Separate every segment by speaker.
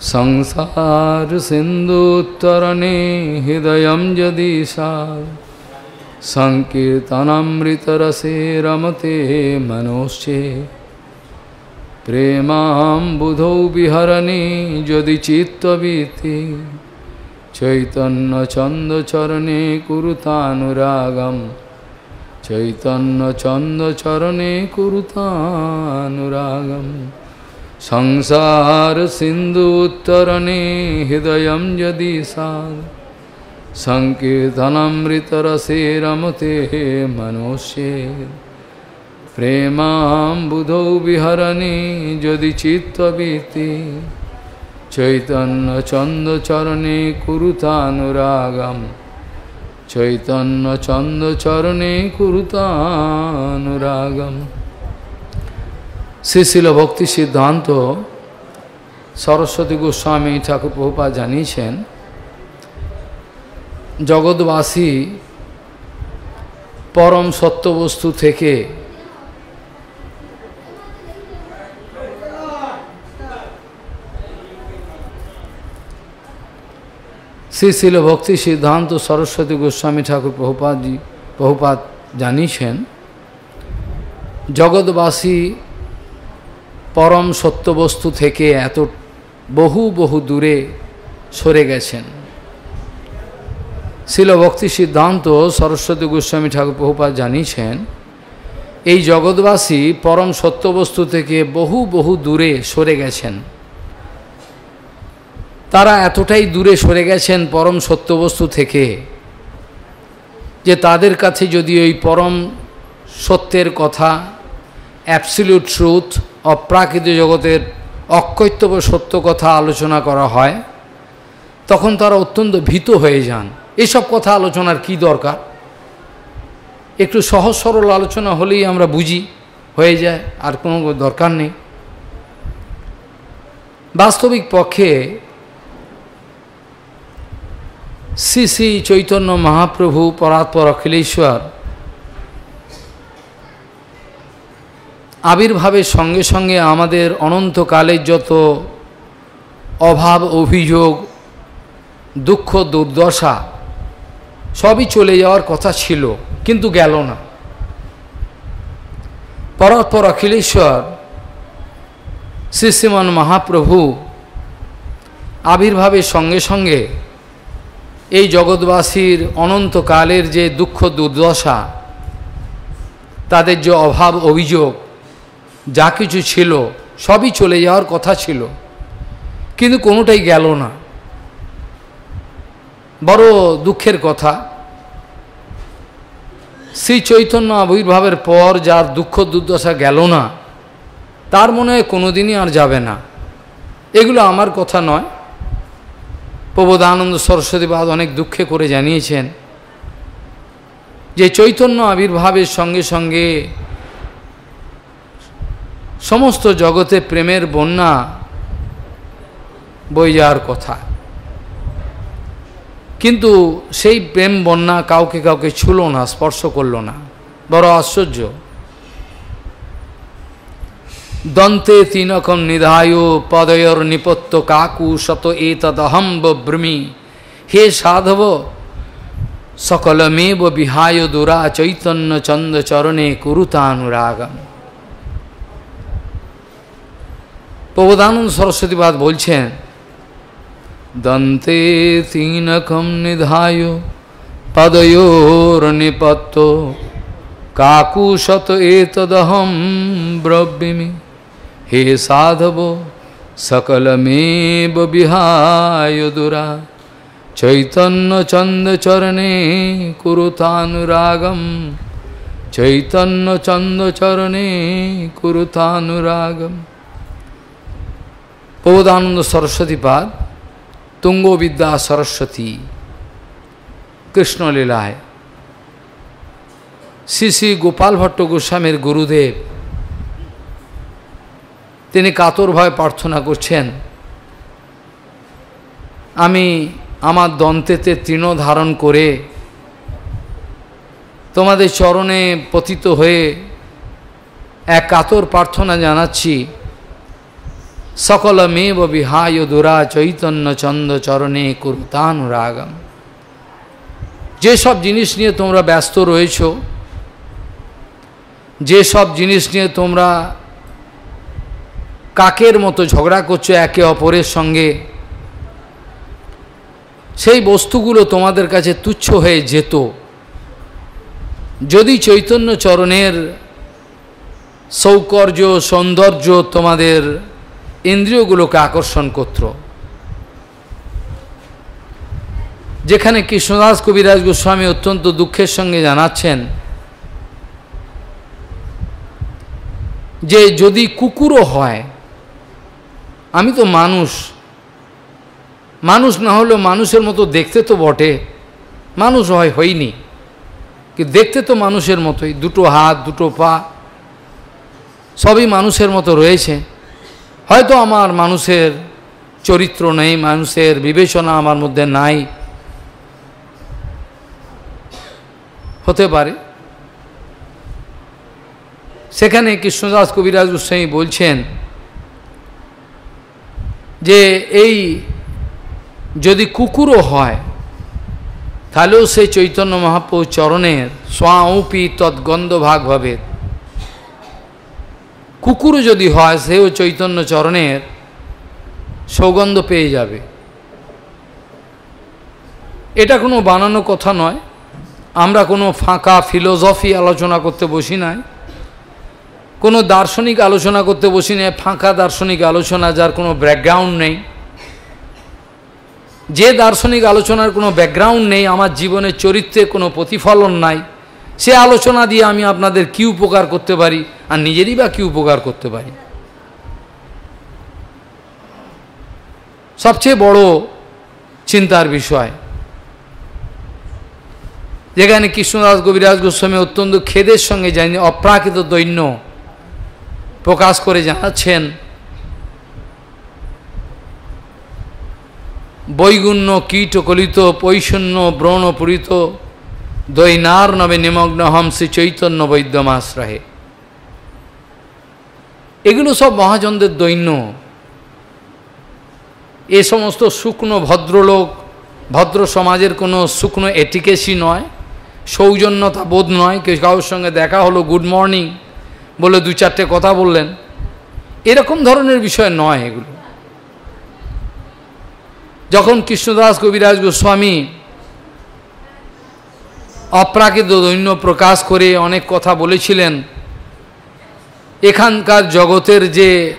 Speaker 1: संसारसिन्धुत्तरणे हृदयं यदीशा सङ्कीर्तनामृतरसे रमते मनोश्चे। प्रेमाम्बुधौ विहरणे यदि चित्तवीति। चैतन्यचन्दचरणे कुरुतानुरागम् चैतन्यचन्दचरणे कुरुतानुरागम्। संसार सिंधु उत्तरणे हृदय यदि साध संकर्तनमृतरसे रमते मनोष्ये प्रेमाबुधौ विहरणे यदि चित्तवीति, चैतन्यचन्दचरणे कुरुतानुरागं चैतन्यचन्दचरणे कुरुतानुरागम्। শ্রীশিল ভক্তি সিদ্ধান্ত সরস্বতী গোস্বামী ঠাকুর প্রভুপা জানিয়েছেন, জগৎবাসী পরম সত্যবস্তু থেকে শ্রীশিল ভক্তি সিদ্ধান্ত সরস্বতী গোস্বামী ঠাকুর প্রভুপাদজি প্রভুপাত জানিয়েছেন, জগৎবাসী পরম সত্যবস্তু থেকে এত বহু বহু দূরে সরে গেছেন। শিল ভক্তি সিদ্ধান্ত সরস্বতী গোস্বামী ঠাকুর প্রভুপাত জানিয়েছেন, এই জগৎবাসী পরম সত্যবস্তু থেকে বহু বহু দূরে সরে গেছেন। তারা এতটাই দূরে সরে গেছেন পরম সত্যবস্তু থেকে যে তাদের কাছে যদি ওই পরম সত্যের কথা অ্যাবসিলিউট ট্রুথ অপ্রাকৃত জগতের অকৈত্যব সত্য কথা আলোচনা করা হয়, তখন তারা অত্যন্ত ভীত হয়ে যান। এসব কথা আলোচনার কি দরকার? একটু সহজ সরল আলোচনা হলেই আমরা বুঝি, হয়ে যায়, আর কোনো দরকার নেই। বাস্তবিক পক্ষে শ্রী শ্রী চৈতন্য মহাপ্রভু পরাৎপর অখিলেশ্বর আবির্ভাবের সঙ্গে সঙ্গে আমাদের অনন্তকালের যত অভাব, অভিযোগ, দুঃখ, দুর্দশা, সবই চলে যাওয়ার কথা ছিল, কিন্তু গেল না। পরাৎপর অখিলেশ্বর, শ্রী শ্রীমান মহাপ্রভু আবির্ভাবের সঙ্গে সঙ্গে এই জগৎবাসীর অনন্তকালের যে দুঃখ, দুর্দশা, তাদের যে অভাব, অভিযোগ যা কিছু ছিল, সবই চলে যাওয়ার কথা ছিল। কিন্তু কোনোটাই গেল না। বড় দুঃখের কথা, শ্রী চৈতন্য আবির্ভাবের পর যার দুঃখ দুর্দশা গেল না, তার মনে হয় কোনোদিনই আর যাবে না। এগুলো আমার কথা নয়। প্রবোধানন্দ সরস্বতীবাদ অনেক দুঃখে করে জানিয়েছেন যে চৈতন্য আবির্ভাবের সঙ্গে সঙ্গে সমস্ত জগতে প্রেমের বন্যা বই যাওয়ার কথা। কিন্তু সেই প্রেম বন্যা কাউকে কাউকে ছুলো না, স্পর্শ করল না। বড় আশ্চর্য। দন্তে তিনকম নিধায় পদয়র নিপত্য কাকু শত এতদহম ব্রমি হে সাধব, সকলমেব বিহায় দুরা চৈতন্য চন্দ চরণে কুরুতানুরাগম। প্রবোধানন্দ সরস্বতীবাদ বলছেন, দন্তে তিনকম নিধায় পদয়োর নিপত্ত কাকুশত এতদহম ব্রব্যমি হে সাধব সকলমেব বিহায় দুরা, চৈতন্য চন্দ চরণে কুরুতানুরাগম, চৈতন্য চন্দ চরণে কুরুতানুরাগম। প্রবোধানন্দ সরস্বতীপাদ তুঙ্গবিদ্যা সরস্বতী, কৃষ্ণলীলায়। শ্রী শ্রী গোপাল ভট্ট গোস্বামীর গুরুদেব, তিনি কাতরভাবে প্রার্থনা করছেন, আমি আমার দন্তেতে তৃণ ধারণ করে তোমাদের চরণে পতিত হয়ে এক কাতর প্রার্থনা জানাচ্ছি সকলমেব বিহায় দুরা চৈতন্য চন্দ চরণে কুরুতানুরাগম। যেসব জিনিস নিয়ে তোমরা ব্যস্ত রয়েছ যেসব জিনিস নিয়ে তোমরা কাকের মতো ঝগড়া করছ একে অপরের সঙ্গে, সেই বস্তুগুলো তোমাদের কাছে তুচ্ছ হয়ে যেত। যদি চৈতন্য চরণের সৌকর্য, সৌন্দর্য তোমাদের ইন্দ্রিয়গুলোকে আকর্ষণ করত। যেখানে কৃষ্ণদাস কবিরাজ গোস্বামী অত্যন্ত দুঃখের সঙ্গে জানাচ্ছেন যে যদি কুকুরও হয়, আমি তো মানুষ মানুষ না হলেও মানুষের মতো দেখতে তো বটে, মানুষ হয় হইনি কি দেখতে তো মানুষের মতোই, দুটো হাত, দুটো পা, সবই মানুষের মতো রয়েছে। হয়তো আমার মানুষের চরিত্র নেই, মানুষের বিবেচনা আমার মধ্যে নাই। হতে পারে। সেখানে কৃষ্ণদাস কবিরাজ গোস্বামী বলছেন যে, এই যদি কুকুরও হয়, তাহলেও সেই চৈতন্য মহাপ্রভু চরণের স্বাউপি তৎগন্ধ ভাগ কুকুরও যদি হয়, সেও চৈতন্য চরণের সৌগন্ধ পেয়ে যাবে। এটা কোনো বানানো কথা নয়। আমরা কোনো ফাঁকা ফিলোসফি আলোচনা করতে বসি নাই। কোনো দার্শনিক আলোচনা করতে বসি নাই। ফাঁকা দার্শনিক আলোচনা যার কোনো ব্যাকগ্রাউন্ড নেই। যে দার্শনিক আলোচনার কোনো ব্যাকগ্রাউন্ড নেই, আমার জীবনের চরিত্রে কোনো প্রতিফলন নাই। সে আলোচনা দিয়ে আমি আপনাদের কি উপকার করতে পারি আর নিজেরই বা কি উপকার করতে পারি। সবচেয়ে বড় চিন্তার বিষয়, যেখানে কৃষ্ণদাস কবিরাজ গোস্বামী অত্যন্ত খেদের সঙ্গে জানি অপ্রাকৃত দৈন্য প্রকাশ করে জানাচ্ছেন, বৈগুণ্য কীট কলিত পৈশূন্য ব্রণপূরিত দৈনার নবে নিমগ্ন হম শ্রী চৈতন্য বৈদ্যমাশ্রহে এগুলো সব মহাজনদের দৈন্য। এ সমস্ত শুকনো ভদ্রলোক, ভদ্র সমাজের কোনো শুকনো এটিকেসি নয়, সৌজন্যতা বোধ নয়, কেউ কারোর সঙ্গে দেখা হলো, গুড মর্নিং বলে দু চারটে কথা বললেন। এরকম ধরনের বিষয় নয় এগুলো। যখন কৃষ্ণদাস কবিরাজ গোস্বামী অপ্রাকৃত দৈন্য প্রকাশ করে অনেক কথা বলেছিলেন। এখানকার জগতের যে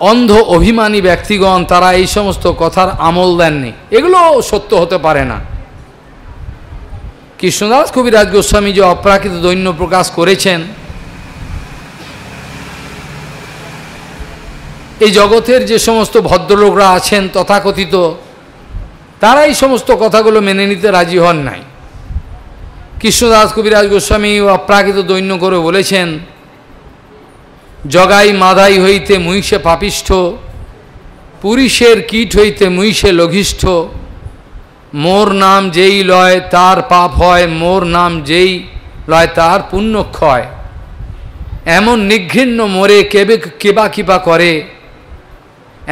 Speaker 1: অন্ধ অভিমানী ব্যক্তিগণ, তারা এই সমস্ত কথার আমল দেননি। এগুলো সত্য হতে পারে না। কৃষ্ণদাস কবিরাজ গোস্বামী যে অপ্রাকৃত দৈন্য প্রকাশ করেছেন, এই জগতের যে সমস্ত ভদ্রলোকরা আছেন তথাকথিত, তারা এই সমস্ত কথাগুলো মেনে নিতে রাজি হন নাই। কৃষ্ণদাস কবিরাজ গোস্বামী অপ্রাকৃত দৈন্য করে বলেছেন, জগাই মাদাই হইতে মুইষে পাপিষ্ঠ, পুরুষের কীট হইতে মুইষে লঘিষ্ঠ। মোর নাম যেই লয়, তার পাপ হয়, মোর নাম যেই লয়, তার পুণ্যক্ষয় এমন নিঘৃণ্য মোরে কেবে কেবা কিবা করে,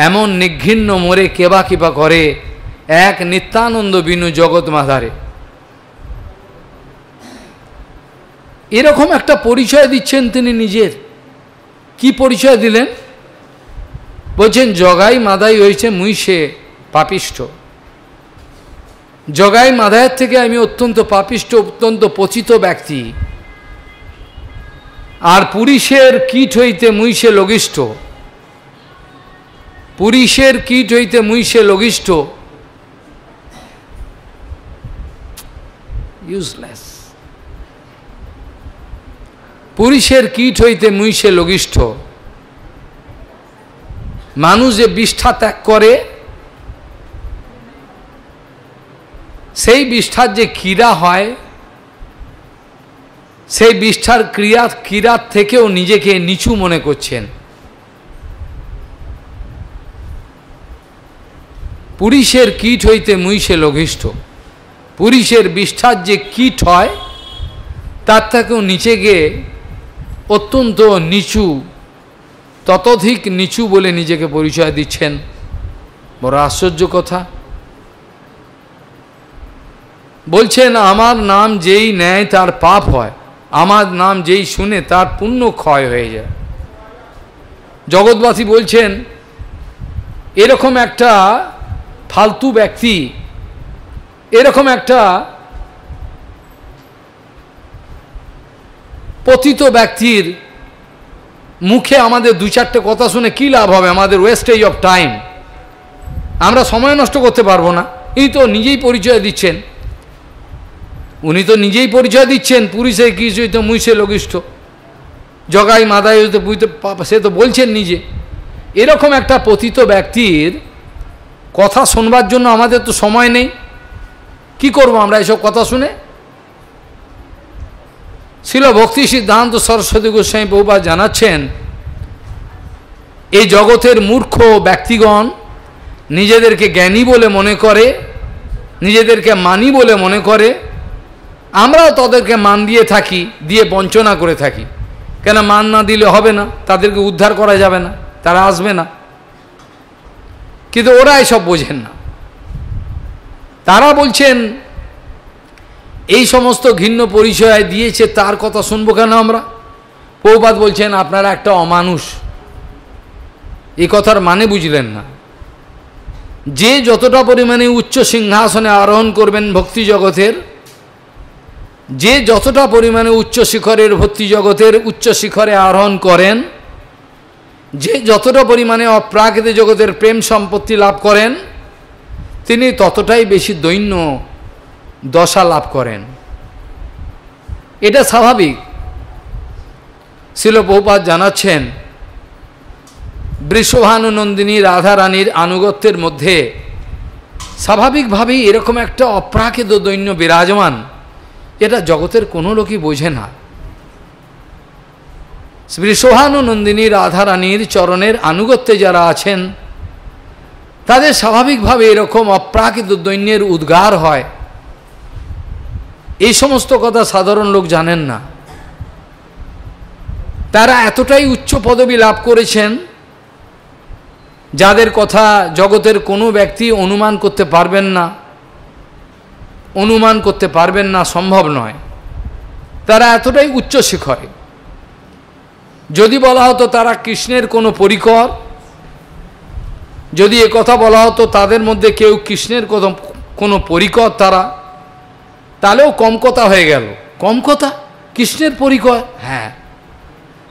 Speaker 1: এমন নিঘৃণ্য মোরে কেবা কিবা করে, এক নিত্যানন্দ বিনু জগৎ মাধারে। এরকম একটা পরিচয় দিচ্ছেন তিনি নিজের। কি পরিচয় দিলেন? বলছেন, জগাই মাদাই হয়েছে মুইসে পাপিষ্ঠ। জগাই মাদায়ের থেকে আমি অত্যন্ত পাপিষ্ঠ, অত্যন্ত পচিত ব্যক্তি। আর পুরুষের কীট হইতে মুইসে লঘিষ্ঠ। পুরুষের কীট হইতে মুইসে লঘিষ্ঠ। ইউজলেস। পুরুষের কীট হইতে মুইসে লঘিষ্ঠ। মানুষ যে বিষ্ঠা ত্যাগ করে, সেই বিষ্ঠার যে ক্রীড়া হয়, সেই বিষ্ঠার ক্রিয়া ক্রীড়ার থেকেও নিজেকে নিচু মনে করছেন। পুরুষের কীট হইতে মুইসে লঘিষ্ঠ। পুরুষের বিষ্ঠার যে কীট হয়, তার থেকেও নিচে গিয়ে অত্যন্ত নিচু, ততধিক নিচু বলে নিজেকে পরিচয় দিচ্ছেন। বড় আশ্চর্য কথা। বলছেন, আমার নাম যেই নেয় তার পাপ হয়, আমার নাম যেই শুনে তার পুণ্য ক্ষয় হয়ে যায়। জগৎবাসী বলছেন, এরকম একটা ফালতু ব্যক্তি, এরকম একটা পতিত ব্যক্তির মুখে আমাদের দু চারটে কথা শুনে কী লাভ হবে? আমাদের ওয়েস্টেজ অফ টাইম আমরা সময় নষ্ট করতে পারব না। এই তো নিজেই পরিচয় দিচ্ছেন। উনি তো নিজেই পরিচয় দিচ্ছেন। পুরুষে কিছু তো মুইসে লঘিষ্ঠ। জগাই মাদাই তো বুঝতে সে তো বলছেন নিজে। এরকম একটা পতিত ব্যক্তির কথা শোনবার জন্য আমাদের তো সময় নেই। কি করব আমরা এসব কথা শুনে? ছিল ভক্তি সিদ্ধান্ত সরস্বতী গোস্বামী বহুবার জানাচ্ছেন, এই জগতের মূর্খ ব্যক্তিগণ নিজেদেরকে জ্ঞানী বলে মনে করে, নিজেদেরকে মানি বলে মনে করে, আমরাও তাদেরকে মান দিয়ে থাকি, দিয়ে বঞ্চনা করে থাকি। কেন মান না দিলে হবে না? তাদেরকে উদ্ধার করা যাবে না, তারা আসবে না। কিন্তু ওরা এসব বোঝেন না। তারা বলছেন এই সমস্ত ঘিন্ন পরিচয় দিয়েছে, তার কথা শুনব কেন আমরা? পৌপাত বলছেন, আপনারা একটা অমানুষ। এই কথার মানে বুঝলেন না। যে যতটা পরিমাণে উচ্চ সিংহাসনে আরোহণ করবেন ভক্তি জগতের, যে যতটা পরিমাণে উচ্চ শিখরের ভক্তি জগতের উচ্চ শিখরে আরোহণ করেন, যে যতটা পরিমাণে অপ্রাকৃত জগতের প্রেম সম্পত্তি লাভ করেন, তিনি ততটাই বেশি দৈন্য দশা লাভ করেন। এটা স্বাভাবিক। শিলপ্রপাত জানাচ্ছেন, বৃষভানুনন্দিনী রাধারানীর আনুগত্যের মধ্যে স্বাভাবিকভাবেই এরকম একটা অপ্রাকৃত দৈন্য বিরাজমান এটা জগতের কোনো লোকই বোঝে না। বৃষভানুনন্দিনী রাধারানীর চরণের আনুগত্যে যারা আছেন, তাদের স্বাভাবিকভাবে এরকম অপ্রাকৃত দৈন্যের উদ্গার হয়। এই সমস্ত কথা সাধারণ লোক জানেন না। তারা এতটাই উচ্চ পদবি লাভ করেছেন, যাদের কথা জগতের কোনো ব্যক্তি অনুমান করতে পারবেন না, অনুমান করতে পারবেন না, সম্ভব নয়। তারা এতটাই উচ্চ শিখরে। যদি বলা হতো তারা কৃষ্ণের কোনো পরিকর, যদি কথা বলা হতো তাদের মধ্যে কেউ কৃষ্ণের কোনো পরিকর তারা তাহলেও কম কথা হয়ে গেল। কম কথা? কৃষ্ণের পরিকর? হ্যাঁ।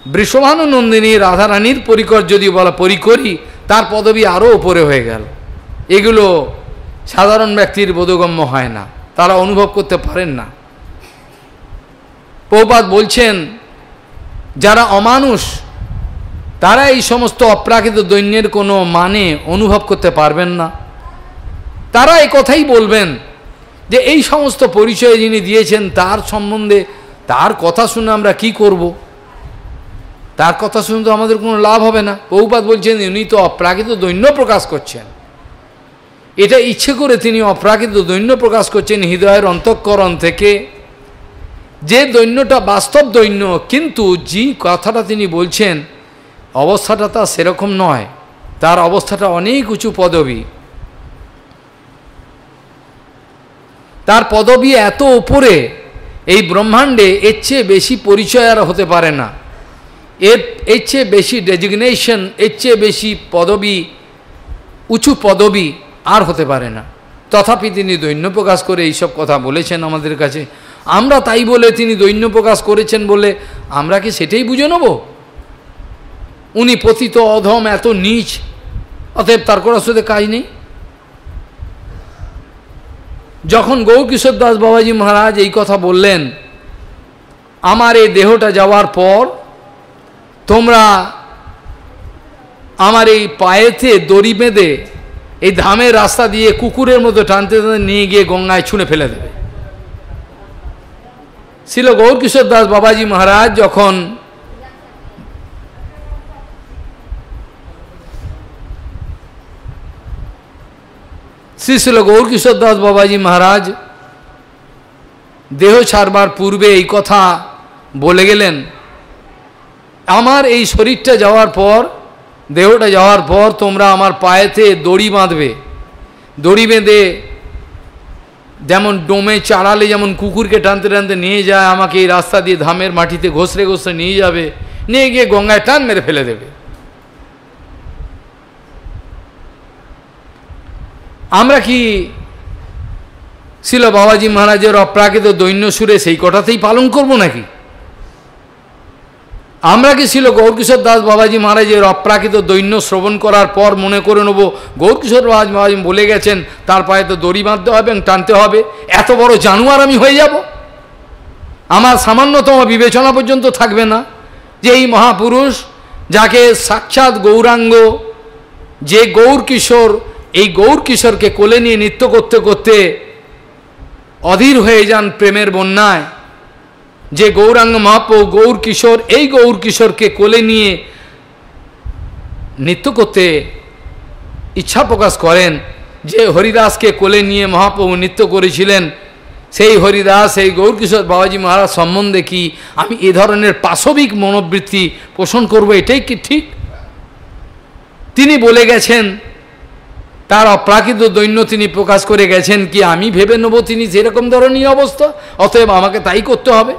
Speaker 1: বৃষভানুনন্দিনী রাধারানীর পরিকর যদি বলা পরিকরই তার পদবি আরও ওপরে হয়ে গেল। এগুলো সাধারণ ব্যক্তির বোধগম্য হয় না। তারা অনুভব করতে পারেন না। পৌপাত বলছেন, যারা অমানুষ, তারা এই সমস্ত অপ্রাকৃত দৈন্যের কোনো মানে অনুভব করতে পারবেন না। তারা এই কথাই বলবেন যে এই সমস্ত পরিচয় যিনি দিয়েছেন, তার সম্বন্ধে তার কথা শুনে আমরা কি করব। তার কথা শুনে তো আমাদের কোনো লাভ হবে না। বহুপাত বলছেন, উনি তো অপ্রাকৃত দৈন্য প্রকাশ করছেন। এটা ইচ্ছে করে তিনি অপ্রাকৃত দৈন্য প্রকাশ করছেন হৃদয়ের অন্তঃকরণ থেকে। যে দৈন্যটা বাস্তব দৈন্য, কিন্তু যে কথাটা তিনি বলছেন, অবস্থাটা তা সেরকম নয়। তার অবস্থাটা অনেক উঁচু পদবী। তার পদবী এত ওপরে এই ব্রহ্মাণ্ডে এর চেয়ে বেশি পরিচয় আর হতে পারে না। এর এর চেয়ে বেশি ডেজিগনেশন এর চেয়ে বেশি পদবী, উঁচু পদবী আর হতে পারে না। তথাপি তিনি দৈন্য প্রকাশ করে এইসব কথা বলেছেন আমাদের কাছে। আমরা তাই বলে তিনি দৈন্য প্রকাশ করেছেন বলে আমরা কি সেটাই বুঝে নেব? উনি পতিত অধম এত নিচ, অতএব তার করার সাথে কাজ নেই। যখন গৌকিশোর দাস বাবাজি মহারাজ এই কথা বললেন, আমার এই দেহটা যাওয়ার পর তোমরা আমার এই পায়েতে দড়ি বেঁধে এই ধামের রাস্তা দিয়ে কুকুরের মতো টানতে টানতে নিয়ে গিয়ে গঙ্গায় ছুঁড়ে ফেলে দেবে। ছিল গৌরকিশোর দাস বাবাজি মহারাজ যখন শ্রী গৌরকিশোর দাস বাবাজি মহারাজ দেহ ছাড়বার পূর্বে এই কথা বলে গেলেন। আমার এই শরীরটা যাওয়ার পর, দেহটা যাওয়ার পর তোমরা আমার পায়েতে দড়ি বাঁধবে। দড়ি বেঁধে যেমন ডোমে চাড়ালে যেমন কুকুরকে টানতে টানতে নিয়ে যায়, আমাকে এই রাস্তা দিয়ে ধামের মাটিতে ঘষরে ঘষরে নিয়ে যাবে, নিয়ে গিয়ে গঙ্গায় টান মেরে ফেলে দেবে। আমরা কি ছিল বাবাজি মহারাজের অপ্রাকৃত দৈন্য সুরে সেই কটাতেই পালন করব নাকি? আমরা কি ছিল গৌরকিশোর দাস বাবাজি মহারাজের অপ্রাকৃত দৈন্য শ্রবণ করার পর মনে করে নেব, গৌরকিশোর বাবাজ মহারাজ বলে গেছেন, তার পায়ে তো দড়ি বাঁধতে হবে এবং টানতে হবে, এত বড় জানুয়ার আমি হয়ে যাব? আমার সামান্যতম বিবেচনা পর্যন্ত থাকবে না যে এই মহাপুরুষ, যাকে সাক্ষাৎ গৌরাঙ্গ, যে গৌর কিশোর এই গৌর কিশোরকে কোলে নিয়ে নৃত্য করতে করতে অধীর হয়ে যান প্রেমের বন্যায়। যে গৌরাঙ্গ মহাপ্রভু, গৌর কিশোর, এই গৌর কিশোরকে কোলে নিয়ে নৃত্য করতে ইচ্ছা প্রকাশ করেন, যে হরিদাসকে কোলে নিয়ে মহাপ্রভু নৃত্য করেছিলেন, সেই হরিদাস, সেই গৌরকিশোর বাবাজি মহারাজ সম্বন্ধে কি আমি এ ধরনের পাশবিক মনোবৃত্তি পোষণ করব, এটাই কি ঠিক? তিনি বলে গেছেন তার অপ্রাকৃত দৈন্য তিনি প্রকাশ করে গেছেন কি আমি ভেবে নেব তিনি সেরকম ধরনের অবস্থা? অতএব আমাকে তাই করতে হবে।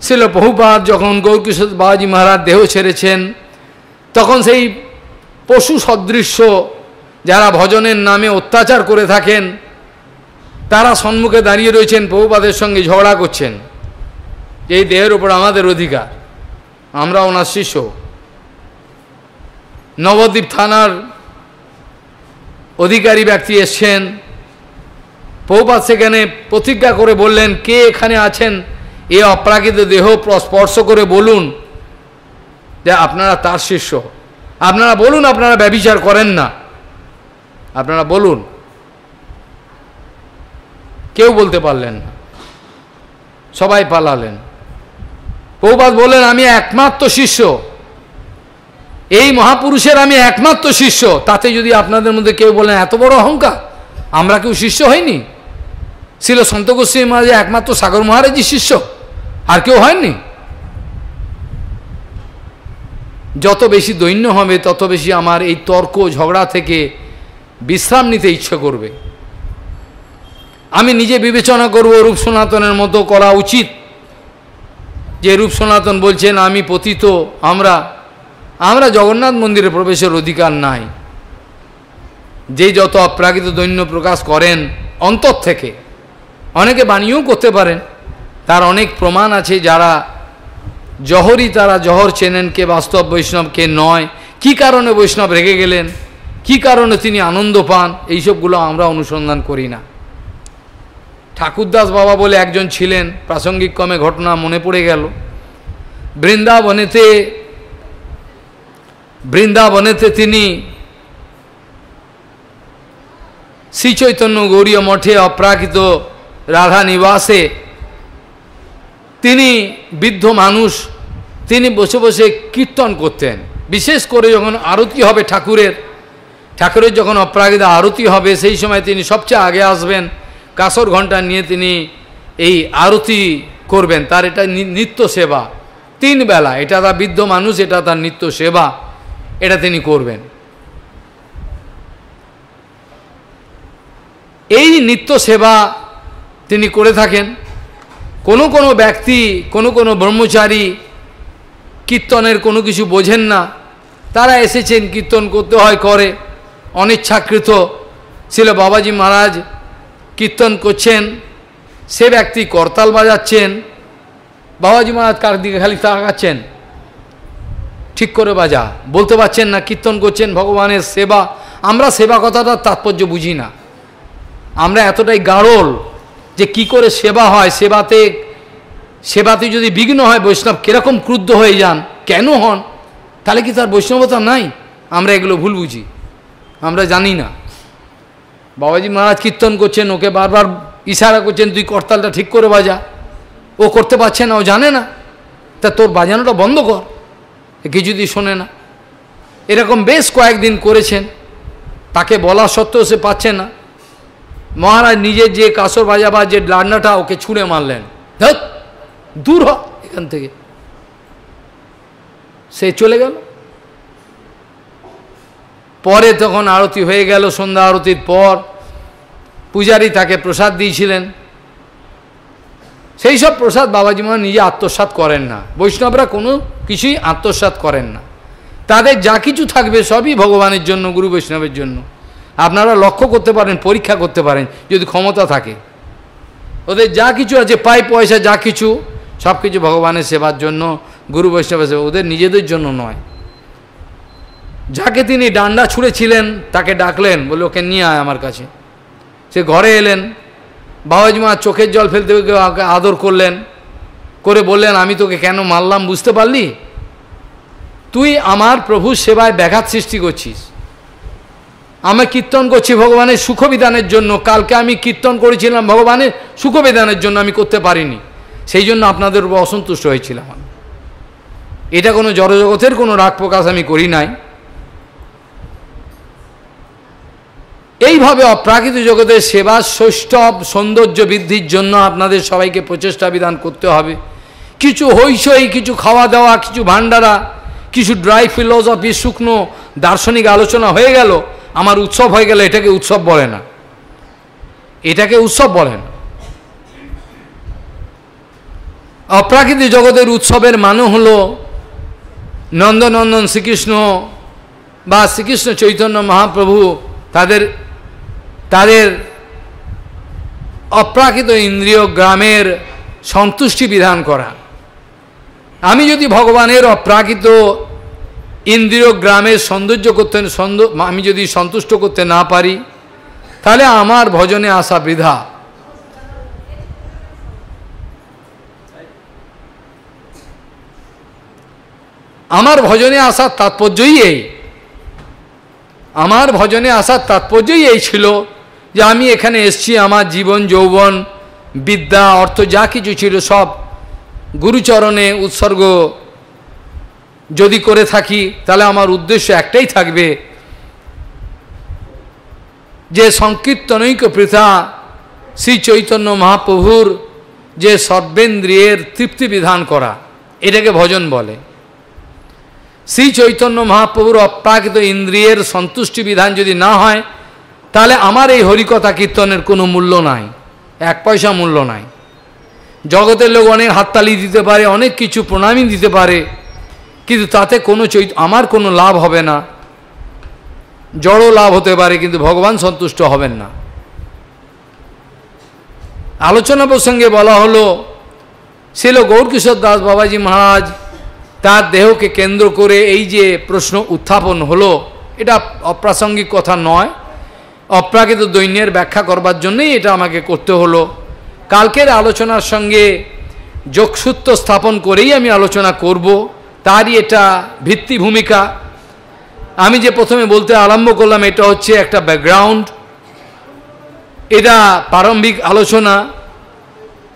Speaker 1: ছিল বহুপাত যখন গৌরকিশোর বাবাজি মহারাজ দেহ ছেড়েছেন, তখন সেই পশু সদৃশ্য যারা ভজনের নামে অত্যাচার করে থাকেন, তারা সম্মুখে দাঁড়িয়ে রয়েছেন বহুপাদের সঙ্গে ঝগড়া করছেন। এই দেহের উপর আমাদের অধিকার। আমরা ওনার শিষ্য নবদ্বীপ থানার অধিকারী ব্যক্তি এসছেন। পৌপাত সেখানে প্রতিজ্ঞা করে বললেন, কে এখানে আছেন? এ অপ্রাকৃত দেহ স্পর্শ করে বলুন যে আপনারা তার শিষ্য। আপনারা বলুন আপনারা ব্যবিচার করেন না। আপনারা বলুন। কেউ বলতে পারলেন না। সবাই পালালেন। পৌপাত বললেন, আমি একমাত্র শিষ্য। এই মহাপুরুষের আমি একমাত্র শিষ্য। তাতে যদি আপনাদের মধ্যে কেউ বলেন, এত বড় অহংকার, আমরা কেউ শিষ্য হয়নি ছিল সন্ত গোস্বামী মহারাজ একমাত্র সাগর মহারাজই শিষ্য, আর কেউ হয়নি? যত বেশি দৈন্য হবে, তত বেশি আমার এই তর্ক ঝগড়া থেকে বিশ্রাম নিতে ইচ্ছে করবে। আমি নিজে বিবেচনা করব, রূপ সনাতনের মতো করা উচিত। যে রূপ সনাতন বলছেন, আমি পতিত, আমরা আমরা জগন্নাথ মন্দিরে প্রবেশের অধিকার নাই। যে যত অপ্রাকৃত দৈন্য প্রকাশ করেন অন্তর থেকে, অনেকে বানিয়েও করতে পারেন। তার অনেক প্রমাণ আছে যারা জহরই তারা জহর চেনেন, কে বাস্তব বৈষ্ণব, কে নয়। কি কারণে বৈষ্ণব রেগে গেলেন? কি কারণে তিনি আনন্দ পান? এইসবগুলো আমরা অনুসন্ধান করি না। ঠাকুরদাস বাবা বলে একজন ছিলেন প্রাসঙ্গিক কমে ঘটনা মনে পড়ে গেল। বৃন্দাবনেতে বৃন্দাবনেতে তিনি শ্রী চৈতন্য গৌরীয় মঠে অপ্রাকৃত রাধা নিবাসে তিনি বৃদ্ধ মানুষ, তিনি বসে বসে কীর্তন করতেন। বিশেষ করে যখন আরতি হবে ঠাকুরের ঠাকুরের যখন অপ্রাকৃত আরতি হবে, সেই সময় তিনি সবচেয়ে আগে আসবেন। কাসর ঘণ্টা নিয়ে তিনি এই আরতি করবেন। তার এটা নিত্য সেবা। তিন বেলা, এটা তার বৃদ্ধ মানুষ, এটা তার নিত্য সেবা। এটা তিনি করবেন। এই নিত্য সেবা তিনি করে থাকেন। কোনো কোনো ব্যক্তি, কোনো কোনো ব্রহ্মচারী কীর্তনের কোনো কিছু বোঝেন না। তারা এসেছেন, কীর্তন করতে হয়, করে। অনিচ্ছাকৃত। ছিল বাবাজি মহারাজ কীর্তন করছেন। সে ব্যক্তি করতাল বাজাচ্ছেন। বাবাজি মহারাজ কার দিকে খালি তাকাচ্ছেন? ঠিক করে বাজা। বলতে পারছেন না, কীর্তন করছেন ভগবানের সেবা। আমরা সেবা কথাটা তাৎপর্য বুঝি না। আমরা এতটাই গাঢ়ল যে কি করে সেবা হয়, সেবাতে সেবাতে যদি বিঘ্ন হয়, বৈষ্ণব কীরকম ক্রুদ্ধ হয়ে যান, কেন হন? তাহলে কি তার বৈষ্ণবতা নাই? আমরা এগুলো ভুল বুঝি। আমরা জানি না। বাবাজি মহারাজ কীর্তন করছেন, ওকে বারবার ইশারা করছেন, তুই করতালটা ঠিক করে বাজা। ও করতে পারছে না, ও জানে না। তা তোর বাজানোটা বন্ধ কর। যদি শোনে না। এরকম বেশ কয়েকদিন করেছেন, তাকে বলা সত্ত্বেও সে পাচ্ছে না। মহারাজ নিজের যে কাসর বাজাবার যে ডান্নাটা, ওকে ছুঁড়ে মারলেন। ধত, দূর হ এখান থেকে। সে চলে গেল। পরে তখন আরতি হয়ে গেল। সন্ধ্যা আরতির পর পূজারী তাকে প্রসাদ দিয়েছিলেন। সেই সব প্রসাদ বাবাজি মহারাজ নিজে আত্মসাত করেন না। বৈষ্ণবরা কোনো কিছুই আত্মসাত করেন না। তাদের যা কিছু থাকবে সবই ভগবানের জন্য, গুরু বৈষ্ণবের জন্য। আপনারা লক্ষ্য করতে পারেন, পরীক্ষা করতে পারেন, যদি ক্ষমতা থাকে। ওদের যা কিছু আছে, পাই পয়সা যা কিছু, সব কিছু ভগবানের সেবার জন্য, গুরু বৈষ্ণবের সেবা, ওদের নিজেদের জন্য নয়। যাকে তিনি ডান্ডা ছুঁড়েছিলেন, তাকে ডাকলেন বলে ওকে নিয়ে আয় আমার কাছে। সে ঘরে এলেন বাবাজি মা, চোখের জল ফেলতে আদর করলেন, করে বললেন, আমি তোকে কেন মারলাম বুঝতে পারলি? তুই আমার প্রভুর সেবায় ব্যাঘাত সৃষ্টি করছিস। আমি কীর্তন করছি ভগবানের সুখবিধানের জন্য। কালকে আমি কীর্তন করেছিলাম ভগবানের সুখবিধানের জন্য, আমি করতে পারিনি। সেই জন্য আপনাদের উপর অসন্তুষ্ট হয়েছিলাম এটা কোনো জড়জগতের কোনো রাগ প্রকাশ আমি করি নাই। এইভাবে অপ্রাকৃত জগতের সেবা, সৈষ্ঠব, সৌন্দর্য বৃদ্ধির জন্য আপনাদের সবাইকে প্রচেষ্টা বিধান করতে হবে। কিছু হইসই কিছু খাওয়া দাওয়া কিছু ভান্ডারা কিছু ড্রাই ফিলোসফি শুকনো দার্শনিক আলোচনা হয়ে গেল, আমার উৎসব হয়ে গেল এটাকে উৎসব বলে না। এটাকে উৎসব বলে না। অপ্রাকৃতিক জগতের উৎসবের মানে হল নন্দনন্দন শ্রীকৃষ্ণ বা শ্রীকৃষ্ণ চৈতন্য মহাপ্রভু তাদের তাদের অপ্রাকৃত ইন্দ্রিয় গ্রামের সন্তুষ্টি বিধান করা। আমি যদি ভগবানের অপ্রাকৃত ইন্দ্রিয় গ্রামের সৌন্দর্য করতে আমি যদি সন্তুষ্ট করতে না পারি, তাহলে আমার ভজনে আসা বৃধা আমার ভজনে আসার তাৎপর্যই এই। আমার ভজনে আসার তাৎপর্যই এই ছিল যে আমি এখানে এসছি, আমার জীবন, যৌবন, বিদ্যা, অর্থ, যা কিছু ছিল সব গুরুচরণে উৎসর্গ। যদি করে থাকি, তাহলে আমার উদ্দেশ্য একটাই থাকবে যে সংকীর্তনৈক পৃথা শ্রী চৈতন্য মহাপ্রভুর যে সর্বেন্দ্রিয়ের তৃপ্তি বিধান করা, এটাকে ভজন বলে। শ্রী চৈতন্য মহাপ্রভুর অপ্রাকৃত ইন্দ্রিয়ের সন্তুষ্টি বিধান যদি না হয় তাহলে আমার এই হরিকথা কীর্তনের কোনো মূল্য নাই, এক পয়সা মূল্য নাই। জগতের লোক অনেক হাততালি দিতে পারে, অনেক কিছু প্রণামী দিতে পারে, কিন্তু তাতে কোনো চৈত, আমার কোনো লাভ হবে না। জড় লাভ হতে পারে, কিন্তু ভগবান সন্তুষ্ট হবেন না। আলোচনা প্রসঙ্গে বলা হলো, ছিল গৌরকিশোর দাস বাবাজি মহারাজ তার দেহকে কেন্দ্র করে এই যে প্রশ্ন উত্থাপন হলো, এটা অপ্রাসঙ্গিক কথা নয়। অপ্রাকৃত দৈন্যের ব্যাখ্যা করবার জন্যই এটা আমাকে করতে হলো। কালকের আলোচনার সঙ্গে যোগসূত্র স্থাপন করেই আমি আলোচনা করব। তারই এটা ভিত্তি ভূমিকা। আমি যে প্রথমে বলতে আরম্ভ করলাম, এটা হচ্ছে একটা ব্যাকগ্রাউন্ড এটা প্রারম্ভিক আলোচনা।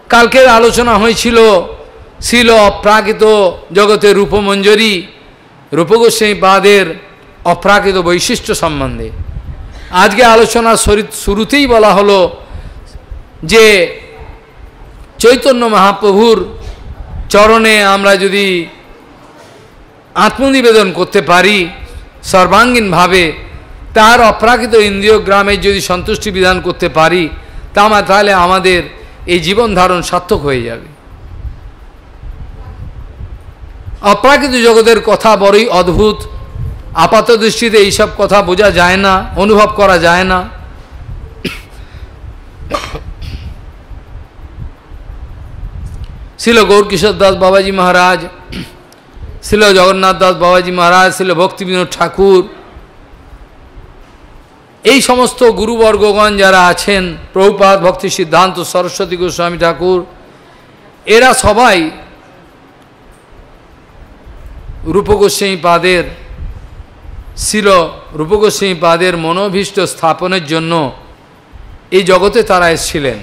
Speaker 1: কালকের আলোচনা হয়েছিল, ছিল অপ্রাকৃত জগতের রূপমঞ্জরি রূপগোস্বামী পাদের অপ্রাকৃত বৈশিষ্ট্য সম্বন্ধে। আজকে আলোচনা শুরুতেই বলা হলো যে চৈতন্য মহাপ্রভুর চরণে আমরা যদি আত্মনিবেদন করতে পারি সর্বাঙ্গীনভাবে, তার অপ্রাকৃত ইন্দ্রিয় গ্রামে যদি সন্তুষ্টি বিধান করতে পারি, তা তাহলে আমাদের এই জীবন ধারণ সার্থক হয়ে যাবে। অপ্রাকৃত জগতের কথা বড়ই অদ্ভুত আপাত দৃষ্টিতে এইসব কথা বোঝা যায় না, অনুভব করা যায় না। ছিল গৌরকিশোর দাস বাবাজি মহারাজ, ছিল জগন্নাথ দাস বাবাজি মহারাজ, ছিল ভক্তিবিনোদ ঠাকুর। এই সমস্ত গুরুবর্গগণ যারা আছেন প্রভুপাত ভক্তি সিদ্ধান্ত, সরস্বতী গোস্বামী ঠাকুর, এরা সবাই রূপগোস্বামী পাদের ছিল রূপগোস্বামী পাদের মনোভীষ্ট স্থাপনের জন্য এই জগতে তারা এসেছিলেন।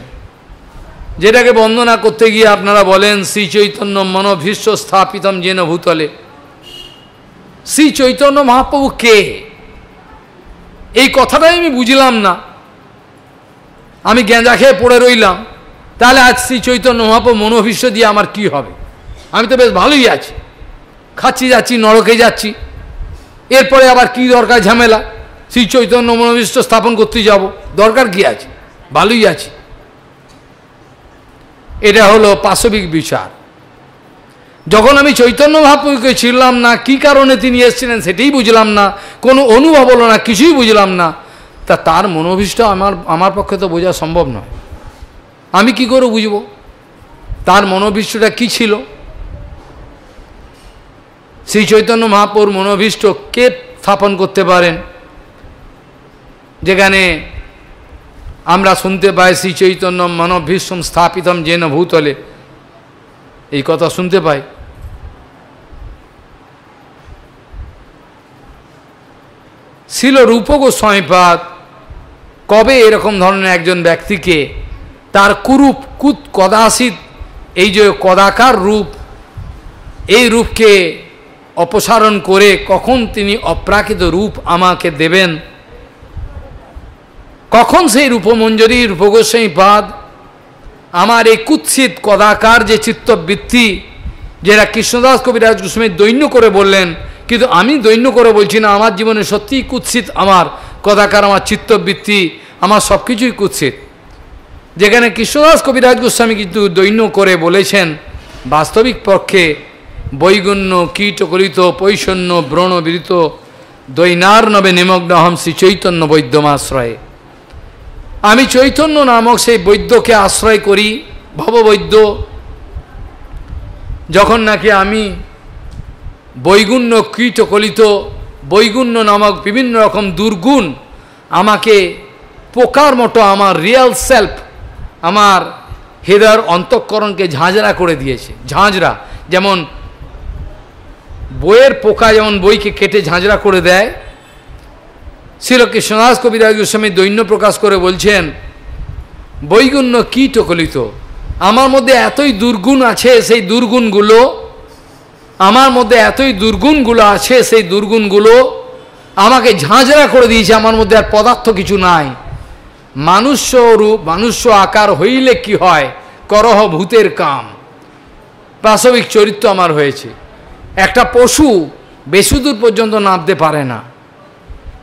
Speaker 1: যেটাকে বন্দনা করতে গিয়ে আপনারা বলেন, শ্রী চৈতন্য মনোভীষ্ট স্থাপিতম যেন ভূতলে। শ্রী চৈতন্য মহাপ্রভু কে? এই কথাটাই আমি বুঝলাম না। আমি গেঁজা খেয়ে পড়ে রইলাম। তাহলে আজ শ্রী চৈতন্য মহাপ্রভু মনোভীষ্ট দিয়ে আমার কি হবে? আমি তো বেশ ভালোই আছি। খাচ্ছি যাচ্ছি, নরকে যাচ্ছি। এরপরে আবার কি দরকার ঝামেলা? শ্রী চৈতন্য মনোবিষ্ট স্থাপন করতে যাব। দরকার কি আছে? ভালোই আছে। এটা হলো পাশবিক বিচার। যখন আমি চৈতন্য মহাপ্রভুকে ছিলাম না, কি কারণে তিনি এসেছিলেন সেটাই বুঝলাম না, কোনো অনুভব হলো না, কিছুই বুঝলাম না, তা তার মনোভীষ্ট আমার আমার পক্ষে তো বোঝা সম্ভব নয়। আমি কি করে বুঝব? তার মনোভীষ্টটা কি ছিল? শ্রী চৈতন্য মহাপুর মনোভীষ্ট কে স্থাপন করতে পারেন? যেখানে আমরা শুনতে পাই শ্রী চৈতন্য মনোভীষ্টম স্থাপিতম যেন ভূতলে। এই কথা শুনতে পাই। ছিল রূপ গোস্বামীপাদ কবে এরকম ধরনের একজন ব্যক্তিকে তার কুরূপ কুত কদাসিত এই যে কদাকার রূপ, এই রূপকে অপসারণ করে কখন তিনি অপ্রাকৃত রূপ আমাকে দেবেন? কখন সেই রূপমঞ্জরী, রূপগোস্বামী পাদ আমার এই কুৎসিত কদাকার যে চিত্তবৃত্তি, যেটা কৃষ্ণদাস কবিরাজ গোস্বামী দৈন্য করে বললেন, কিন্তু আমি দৈন্য করে বলছি না, আমার জীবনে সত্যিই কুৎসিত আমার কদাকার, আমার চিত্তবৃত্তি, আমার সব কিছুই কুৎসিত। যেখানে কৃষ্ণদাস কবিরাজ গোস্বামী কিন্তু দৈন্য করে বলেছেন, বাস্তবিক পক্ষে বৈগুণ্য কীটকলিত পৈষণ্য ব্রণবিদিত দৈনার নবে নিমগ্ন হম শ্রী চৈতন্য বৈদ্যমাশ্রয়ে আমি চৈতন্য নামক সেই বৈদ্যকে আশ্রয় করি, ভববৈদ্য। যখন নাকি আমি বৈগুণ্য কীটকলিত, বৈগুণ্য নামক বিভিন্ন রকম দুর্গুণ আমাকে পোকার মতো আমার রিয়েল সেলফ আমার হৃদয়ের অন্তঃকরণকে ঝাঁঝরা করে দিয়েছে, ঝাঁঝরা। যেমন বইয়ের পোকা যেমন বইকে কেটে ঝাঁঝরা করে দেয় শ্রীল কৃষ্ণদাস কবিরাজ গোস্বামী দৈন্য প্রকাশ করে বলছেন, বৈগুণ্য কী টকলিত আমার মধ্যে এতই দুর্গুণ আছে সেই দুর্গুণগুলো, আমার মধ্যে এতই দুর্গুণগুলো আছে সেই দুর্গুণগুলো, আমাকে ঝাঁঝরা করে দিয়েছে, আমার মধ্যে আর পদার্থ কিছু নাই। মানুষ্য রূপ, মানুষ্য আকার হইলে কি হয়? করহ ভূতের কাম। প্রাসবিক চরিত্র আমার হয়েছে। একটা পশু বেশি দূর পর্যন্ত নামতে পারে না।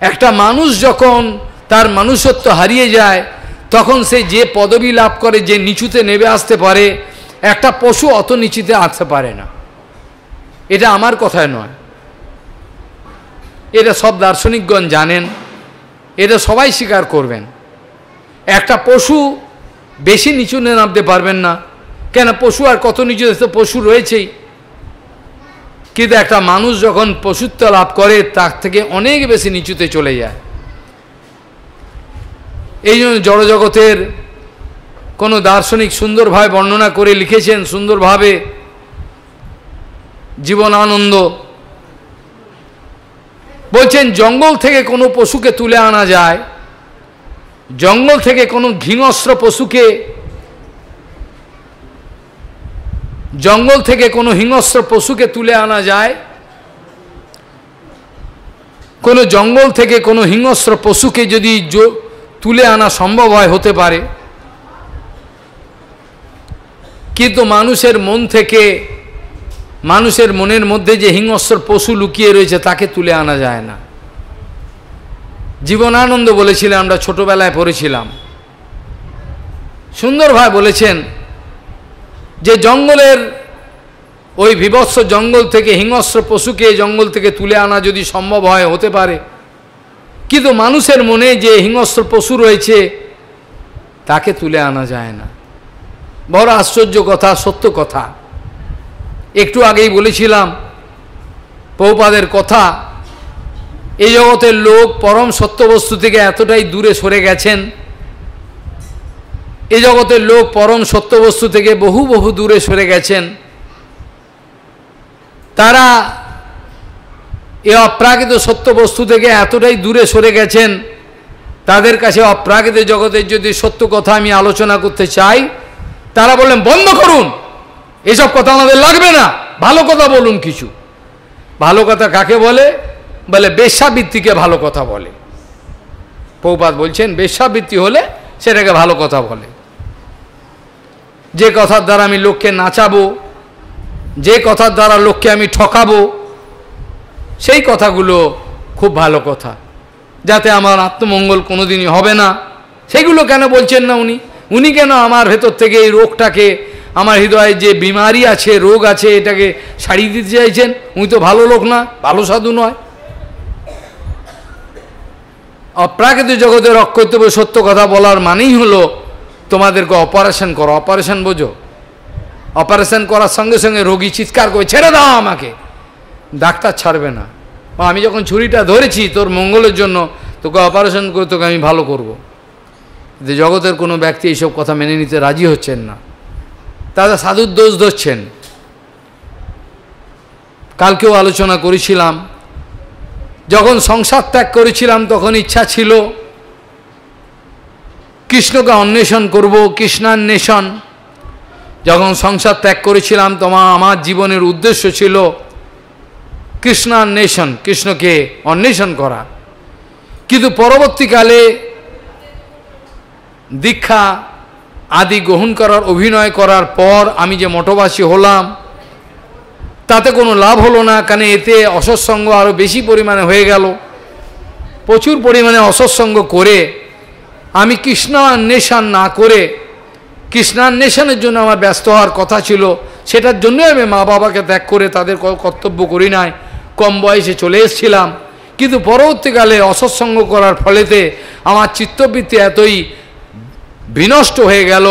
Speaker 1: একটা মানুষ যখন তার মানুষত্ব হারিয়ে যায়, তখন সে যে পদবি লাভ করে, যে নিচুতে নেমে আসতে পারে, একটা পশু অত নিচুতে আসতে পারে না। এটা আমার কথায় নয়। এটা সব দার্শনিকগণ জানেন। এটা সবাই স্বীকার করবেন। একটা পশু বেশি নিচু নামতে পারবেন না। কেন? পশু আর কত নিচু পশু রয়েছেই। কিন্তু একটা মানুষ যখন পশুত্ব লাভ করে, তার থেকে অনেক বেশি নিচুতে চলে যায়। এই জন্য জড়জগতের কোনো দার্শনিক সুন্দরভাবে বর্ণনা করে লিখেছেন, সুন্দরভাবে জীবনানন্দ। বলছেন, জঙ্গল থেকে কোনো পশুকে তুলে আনা যায়, জঙ্গল থেকে কোনো ঘিংস্র পশুকে জঙ্গল থেকে কোনো হিংস্র পশুকে তুলে আনা যায়? কোনো জঙ্গল থেকে কোনো হিংস্র পশুকে যদি তুলে আনা সম্ভব হয়, হতে পারে। কিন্তু মানুষের মন থেকে, মানুষের মনের মধ্যে যে হিংস্র পশু লুকিয়ে রয়েছে, তাকে তুলে আনা যায় না। জীবনানন্দ বলেছিলেন, আমরা ছোটবেলায় পড়েছিলাম। সুন্দরভাবে বলেছেন যে জঙ্গলের ওই বিভৎস জঙ্গল থেকে হিংস্র পশুকে জঙ্গল থেকে তুলে আনা যদি সম্ভব হয়, হতে পারে। কিন্তু মানুষের মনে যে হিংস্র পশু রয়েছে, তাকে তুলে আনা যায় না। বড় আশ্চর্য কথা, সত্য কথা। একটু আগেই বলেছিলাম পৌপাদের কথা এই জগতের লোক পরম সত্যবস্তু থেকে এতটাই দূরে সরে গেছেন এ জগতের লোক পরম সত্যবস্তু থেকে বহু বহু দূরে সরে গেছেন। তারা এ অপ্রাকৃত সত্য বস্তু থেকে এতটাই দূরে সরে গেছেন, তাদের কাছে অপ্রাকৃত জগতের যদি সত্য কথা আমি আলোচনা করতে চাই, তারা বললেন, বন্ধ করুন। এসব কথা আমাদের লাগবে না। ভালো কথা বলুন কিছু। ভালো কথা কাকে বলে? বলে, বেশ্যাবৃত্তিকে ভালো কথা বলে। পৌপাত বলছেন, বেশ্যাবৃত্তি হলে সেটাকে ভালো কথা বলে। যে কথার দ্বারা আমি লোককে নাচাবো, যে কথার দ্বারা লোককে আমি ঠকাবো, সেই কথাগুলো খুব ভালো কথা। যাতে আমার আত্মমঙ্গল কোনোদিনই হবে না। সেগুলো কেন বলছেন না উনি? উনি কেন আমার ভেতর থেকে এই রোগটাকে, আমার হৃদয়ে যে বিমারি আছে, রোগ আছে, এটাকে সারিয়ে দিতে চাইছেন? উনি তো ভালো লোক না, ভালো সাধু নয়। অপ্রাকৃত জগতের অকর্তব্য সত্য কথা বলার মানেই হলো তোমাদেরকে অপারেশন করো, অপারেশন বোঝো। অপারেশন করার সঙ্গে সঙ্গে রোগী চিৎকার করে, ছেড়ে দাও আমাকে। ডাক্তার ছাড়বে না। আমি যখন ছুরিটা ধরেছি, তোর মঙ্গলের জন্য তোকে অপারেশন করে তোকে আমি ভালো করব। যে জগতের কোনো ব্যক্তি এইসব কথা মেনে নিতে রাজি হচ্ছেন না। তারা সাধুর দোষ ধরছেন। কালকেও আলোচনা করেছিলাম। যখন সংসার ত্যাগ করেছিলাম, তখন ইচ্ছা ছিল কৃষ্ণকে অন্বেষণ করব, কৃষ্ণান্বেষণ। যখন সংসার ত্যাগ করেছিলাম তোমার আমার জীবনের উদ্দেশ্য ছিল কৃষ্ণান্বেষণ, কৃষ্ণকে অন্বেষণ করা। কিন্তু পরবর্তীকালে দীক্ষা আদি গ্রহণ করার, অভিনয় করার পর আমি যে মঠবাসী হলাম, তাতে কোনো লাভ হলো না, কারণ এতে অসৎসঙ্গ আরও বেশি পরিমাণে হয়ে গেল। প্রচুর পরিমাণে অসৎসঙ্গ করে আমি কৃষ্ণ অন্বেষণ না করে কৃষ্ণান্বেষণের জন্য আমার ব্যস্ত হওয়ার কথা ছিল, সেটার জন্যই আমি মা বাবাকে ত্যাগ করে তাদের কর্তব্য করি নাই। কম বয়সে চলে এসেছিলাম, কিন্তু পরবর্তীকালে অসৎসঙ্গ করার ফলেতে আমার চিত্তবৃত্তি এতই বিনষ্ট হয়ে গেল,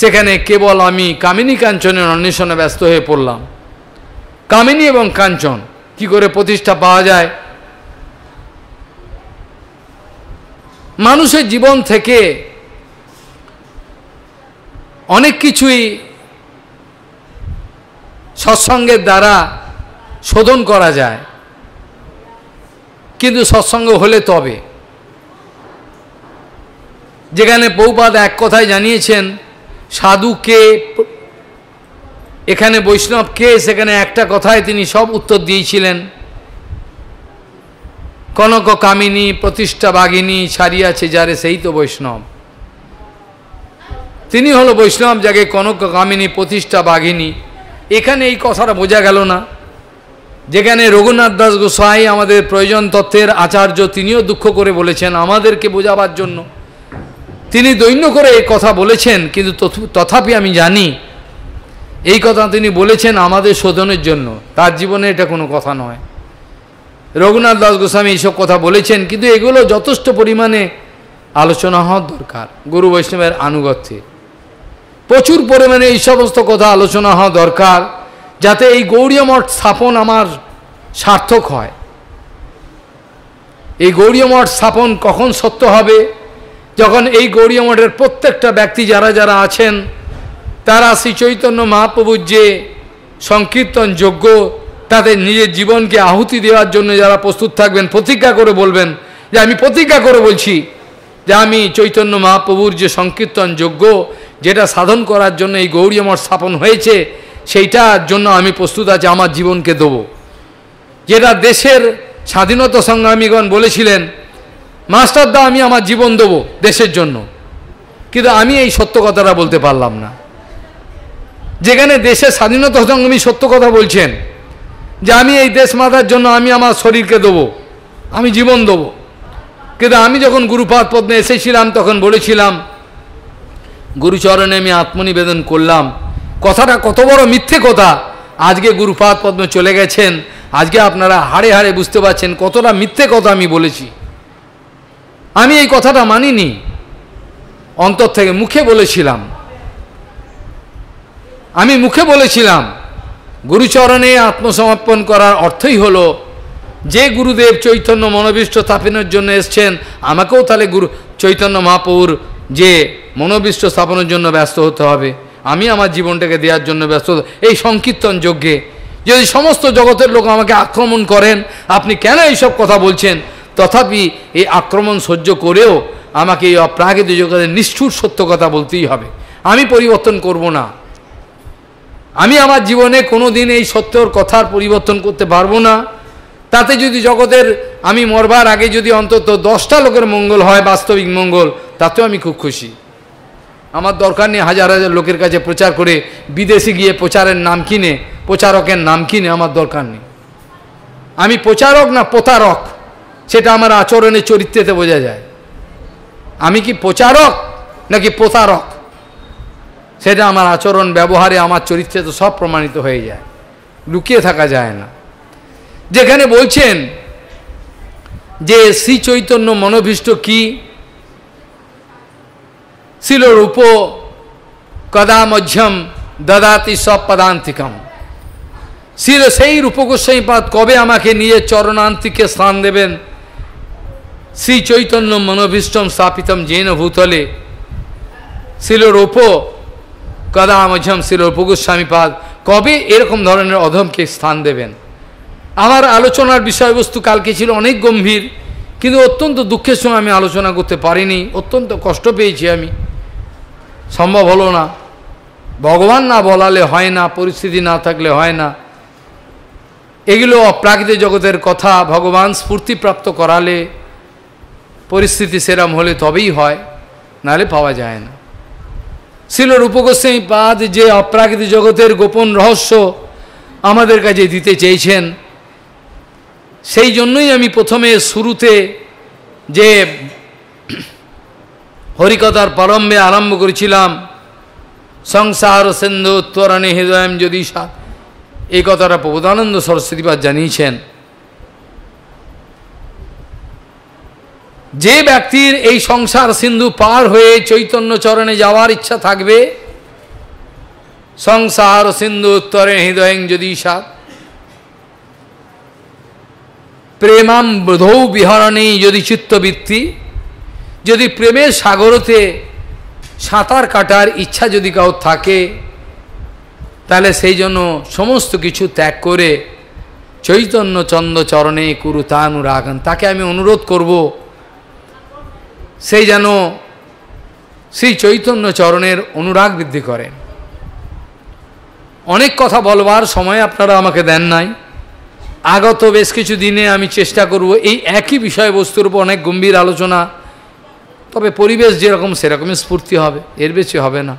Speaker 1: সেখানে কেবল আমি কামিনী কাঞ্চনের অন্বেষণে ব্যস্ত হয়ে পড়লাম। কামিনী এবং কাঞ্চন, কি করে প্রতিষ্ঠা পাওয়া যায়? মানুষের জীবন থেকে অনেক কিছুই সৎসঙ্গের দ্বারা শোধন করা যায়। কিন্তু সৎসঙ্গ হলে তবে। যেখানে পৌপাদ এক কথায় জানিয়েছেন সাধুকে এখানে বৈষ্ণব কে, সেখানে একটা কথায় তিনি সব উত্তর দিয়েছিলেন। কনক কামিনী, প্রতিষ্ঠা বাঘিনী ছাড়িয়াছে যারে সেই তো বৈষ্ণব। তিনি হলো বৈষ্ণব যাকে কনক কামিনী, প্রতিষ্ঠা বাঘিনী এখানে এই কথাটা বোঝা গেল না। যেখানে রঘুনাথ দাস গোসাই আমাদের প্রয়োজন তত্ত্বের আচার্য, তিনিও দুঃখ করে বলেছেন আমাদেরকে বোঝাবার জন্য। তিনি দৈন্য করে এই কথা বলেছেন, কিন্তু তথাপি আমি জানি, এই কথা তিনি বলেছেন আমাদের শোধনের জন্য। তার জীবনে এটা কোনো কথা নয়। রঘুনাথ দাস গোস্বামী এইসব কথা বলেছেন, কিন্তু এগুলো যথেষ্ট পরিমাণে আলোচনা হওয়ার দরকার, গুরু বৈষ্ণবের আনুগত্যে। প্রচুর পরিমাণে এই সমস্ত কথা আলোচনা হওয়া দরকার, যাতে এই গৌরীয় মঠ স্থাপন আমার সার্থক হয়। এই গৌরীয় মঠ স্থাপন কখন সত্য হবে? যখন এই গৌরীয় মঠের প্রত্যেকটা ব্যক্তি যারা যারা আছেন, তারা শ্রী চৈতন্য মহাপ্রভুর যে সংকীর্তন যোগ্য তাদের নিজের জীবনকে আহুতি দেওয়ার জন্য যারা প্রস্তুত থাকবেন, প্রতিজ্ঞা করে বলবেন যে আমি প্রতিজ্ঞা করে বলছি যে আমি চৈতন্য মহাপ্রভুর যে সংকীর্তন যোগ্য যেটা সাধন করার জন্য এই গৌরী মঠ স্থাপন হয়েছে, সেইটার জন্য আমি প্রস্তুত আছি, আমার জীবনকে দেব। যেটা দেশের স্বাধীনতা সংগ্রামীগণ বলেছিলেন মাস্টারদা আমি আমার জীবন দেব দেশের জন্য। কিন্তু আমি এই সত্য কথাটা বলতে পারলাম না। যেখানে দেশের স্বাধীনতা সংগ্রামী সত্য কথা বলছেন যে আমি এই দেশ মাতার জন্য আমি আমার শরীরকে দেবো, আমি জীবন দেবো। কিন্তু আমি যখন গুরুপাদ পদ্মে এসেছিলাম, তখন বলেছিলাম, গুরুচরণে আমি আত্মনিবেদন করলাম। কথাটা কত বড় মিথ্যে কথা। আজকে গুরুপাদ পদ্মে চলে গেছেন, আজকে আপনারা হাড়ে হাড়ে বুঝতে পারছেন কতটা মিথ্যে কথা আমি বলেছি। আমি এই কথাটা মানিনি। অন্তর থেকে মুখে বলেছিলাম। আমি মুখে বলেছিলাম গুরুচরণে আত্মসমর্পণ করার অর্থই হলো, যে গুরুদেব চৈতন্য মনোবিষ্ট স্থাপনের জন্য এসছেন, আমাকেও তাহলে গুরু, চৈতন্য মহাপৌর যে মনোবিষ্ট স্থাপনের জন্য ব্যস্ত হতে হবে। আমি আমার জীবনটাকে দেওয়ার জন্য ব্যস্ত এই সংকীর্তন যজ্ঞে। যদি সমস্ত জগতের লোক আমাকে আক্রমণ করেন, আপনি কেন এইসব কথা বলছেন? তথাপি এই আক্রমণ সহ্য করেও আমাকে এই অপ্রাকৃত জগতের নিষ্ঠুর সত্য কথা বলতেই হবে। আমি পরিবর্তন করব না। আমি আমার জীবনে কোনো দিন এই সত্যর কথার পরিবর্তন করতে পারব না। তাতে যদি জগতের আমি মরবার আগে যদি অন্তত দশটা লোকের মঙ্গল হয়, বাস্তবিক মঙ্গল, তাতেও আমি খুব খুশি। আমার দরকার নেই হাজার হাজার লোকের কাছে প্রচার করে বিদেশে গিয়ে প্রচারের নাম কিনে, প্রচারকের নাম কিনে, আমার দরকার নেই। আমি প্রচারক না প্রতারক, সেটা আমার আচরণের চরিত্রেতে বোঝা যায়। আমি কি প্রচারক নাকি প্রতারক? সেটা আমার আচরণ, ব্যবহারে, আমার চরিত্রে তো সব প্রমাণিত হয়ে যায়। লুকিয়ে থাকা যায় না। যেখানে বলছেন যে শ্রী চৈতন্য মনোভীষ্ট কি? শিল রূপ কদা মধ্যম দদাতি সব পদান্তিকম শিল সেই রূপগোস্বাইপাদ কবে আমাকে নিয়ে চরণান্তিকে স্থান দেবেন? শ্রী চৈতন্য মনোভীষ্টম স্থাপিতম জৈন ভূতলে। শিল রূপ কদা মধ্যম শিল রূপগোস্বামীপাদ কবে এরকম ধরনের অধমকে স্থান দেবেন? আমার আলোচনার বিষয়বস্তু কালকে ছিল অনেক গম্ভীর, কিন্তু অত্যন্ত দুঃখের সঙ্গে আমি আলোচনা করতে পারিনি, অত্যন্ত কষ্ট পেয়েছি আমি। সম্ভব হলো না। ভগবান না বলালে হয় না, পরিস্থিতি না থাকলে হয় না। এগুলো অপ্রাকৃতিক জগতের কথা ভগবান স্ফূর্তিপ্রাপ্ত করালে পরিস্থিতি সেরাম হলে তবেই হয়, নাহলে পাওয়া যায় না। ছিল রূপগোস্বামী পাদ যে অপ্রাকৃতিক জগতের গোপন রহস্য আমাদের কাছে দিতে চেয়েছেন। সেই জন্যই আমি প্রথমে শুরুতে যে হরিকথার প্রারম্ভে আরম্ভ করেছিলাম, সংসার সিন্ধু উত্তরণে হৃদয়ম যদি এই কথাটা প্রবোধানন্দ সরস্বতীপাদ জানিয়েছেন। যে ব্যক্তির এই সংসার সিন্ধু পার হয়ে চৈতন্য চরণে যাওয়ার ইচ্ছা থাকবে, সংসার সিন্ধু উত্তরে হৃদয়ং যদি সাত প্রেমাম বোধৌ বিহরণে যদি চিত্তবৃত্তি, যদি প্রেমের সাগরতে সাঁতার কাটার ইচ্ছা যদি কাউ থাকে, তাহলে সেই জন্য সমস্ত কিছু ত্যাগ করে চৈতন্য চন্দ্র চরণে কুরু তানুরাগান তাকে আমি অনুরোধ করব সেই যেন সেই চৈতন্য চরণের অনুরাগ বৃদ্ধি করেন। অনেক কথা বলবার সময় আপনারা আমাকে দেন নাই। আগত বেশ কিছু দিনে আমি চেষ্টা করব এই একই বিষয়বস্তুর উপর অনেক গম্ভীর আলোচনা। তবে পরিবেশ যেরকম সেরকমই স্ফূর্তি হবে, এর বেশি হবে না।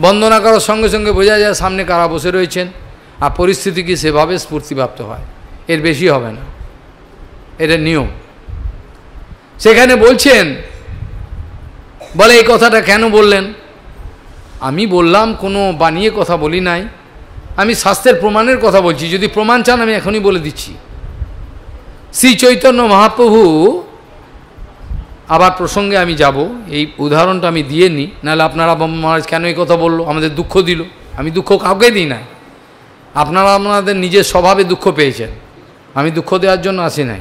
Speaker 1: বন্দনা করার সঙ্গে সঙ্গে বোঝা যায় সামনে কারা বসে রয়েছেন আর পরিস্থিতি কি সেভাবে স্ফূর্তিপ্রাপ্ত হয়, এর বেশি হবে না। এটা নিয়ম। সেখানে বলছেন বলে, এই কথাটা কেন বললেন? আমি বললাম, কোনো বানিয়ে কথা বলি নাই। আমি স্বাস্থ্যের প্রমাণের কথা বলছি। যদি প্রমাণ চান, আমি এখনই বলে দিচ্ছি। শ্রী চৈতন্য মহাপ্রভু আবার প্রসঙ্গে আমি যাব। এই উদাহরণটা আমি দিয়ে নিই। নাহলে আপনারা মহারাজ কেন এই কথা বলল? আমাদের দুঃখ দিল। আমি দুঃখ কাউকে দিই নাই। আপনারা আপনাদের নিজের স্বভাবে দুঃখ পেয়েছেন। আমি দুঃখ দেওয়ার জন্য আসি নাই।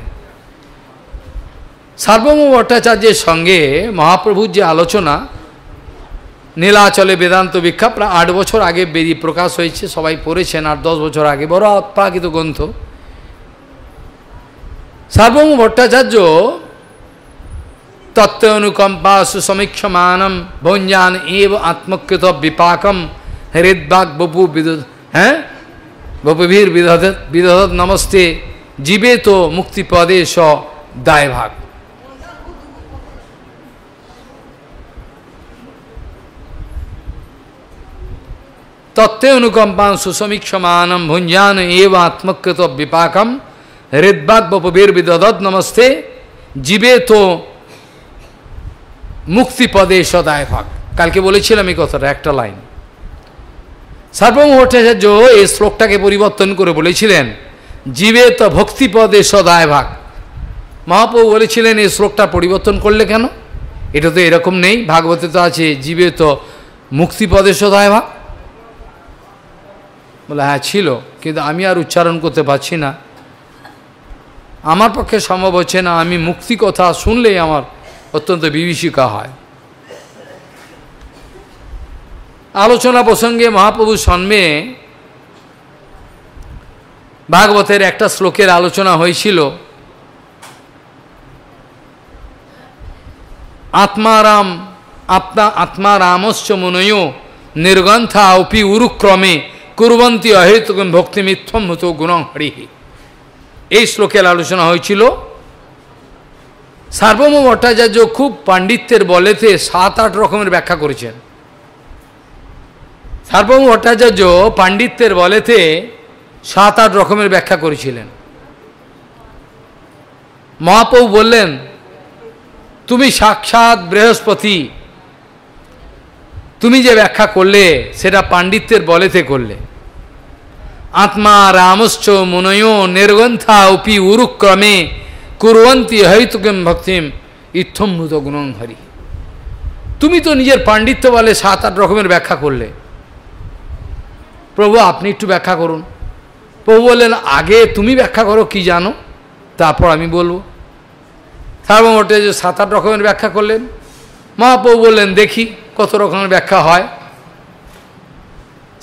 Speaker 1: সার্বভৌম ভট্টাচার্যের সঙ্গে মহাপ্রভুর যে আলোচনা, নীলাচলে বেদান্ত বিখ্যা প্রায় আট বছর আগে বেরিয়ে প্রকাশ হয়েছে, সবাই পড়েছেন আর দশ বছর আগে, বড় অপ্রাকৃত গ্রন্থ। সার্বভৌম ভট্টাচার্য তত্ত্ব অনুকম্পা সুসমীক্ষমানম ভঞ্জান এব আত্মকৃত বিপাকম হৃদবাগ বপু হ্যাঁ? বপুভীর বিদধ বিদধ নমস্তে জীবে তো মুক্তিপদে স দায়ভাগ। তত্ত্বে অনুকম্পান সুসমীক্ষমানম ভুঞ্জান এব আত্মকৃত বিপাকম। হৃদবাগ বপুবীর বিদধত নমস্তে। জীবে তো মুক্তিপদে সদায় ভাগ। কালকে বলেছিলাম এই কথাটা, একটা লাইন। সার্বভৌম ভট্টাচার্য এই শ্লোকটাকে পরিবর্তন করে বলেছিলেন, জীবে তো ভক্তিপদে সদায় ভাগ। মহাপ্রভু বলেছিলেন, এই শ্লোকটা পরিবর্তন করলে কেন? এটা তো এরকম নেই। ভাগবতে তো আছে, জীবে তো মুক্তিপদে সদায় ভাগ। বলে হ্যাঁ ছিল, কিন্তু আমি আর উচ্চারণ করতে পারছি না। আমার পক্ষে সম্ভব হচ্ছে না, আমি মুক্তি কথা শুনলেই আমার অত্যন্ত বিভীষিকা হয়। আলোচনা প্রসঙ্গে মহাপ্রভু সন্মে ভাগবতের একটা শ্লোকের আলোচনা হয়েছিল, আত্মারাম আপনা আত্মারামশ্চ মনয়, নির্গন্থা অপি উরুক্রমে কুরবন্তী অহেতুক ভক্তি মিথ্যম হতো গুণ হরিহি। এই শ্লোকের আলোচনা হয়েছিল, সার্বভৌম ভট্টাচার্য খুব পাণ্ডিত্যের বলেতে সাত আট রকমের ব্যাখ্যা করেছেন। সার্বভৌম ভট্টাচার্য পাণ্ডিত্যের বলেতে সাত আট রকমের ব্যাখ্যা করেছিলেন। মহাপ্রভু বললেন, তুমি সাক্ষাৎ বৃহস্পতি। তুমি যে ব্যাখ্যা করলে, সেটা পাণ্ডিত্যের বলেতে করলে। আত্মা রামশ্চ মুনয় নির্গন্থা অপি উরুক্রমে কুরবন্তী হৈতুকিম ভক্তিম ইত্থম্ভূত গুণং হরি তুমি তো নিজের পাণ্ডিত্য বলে সাত আট রকমের ব্যাখ্যা করলে। প্রভু, আপনি একটু ব্যাখ্যা করুন। প্রভু বললেন, আগে তুমি ব্যাখ্যা করো, কি জানো? তারপর আমি বলব। সার্বমোটে যে সাত আট রকমের ব্যাখ্যা করলেন। মহাপ্রভু বললেন, দেখি কত রকমের ব্যাখ্যা হয়।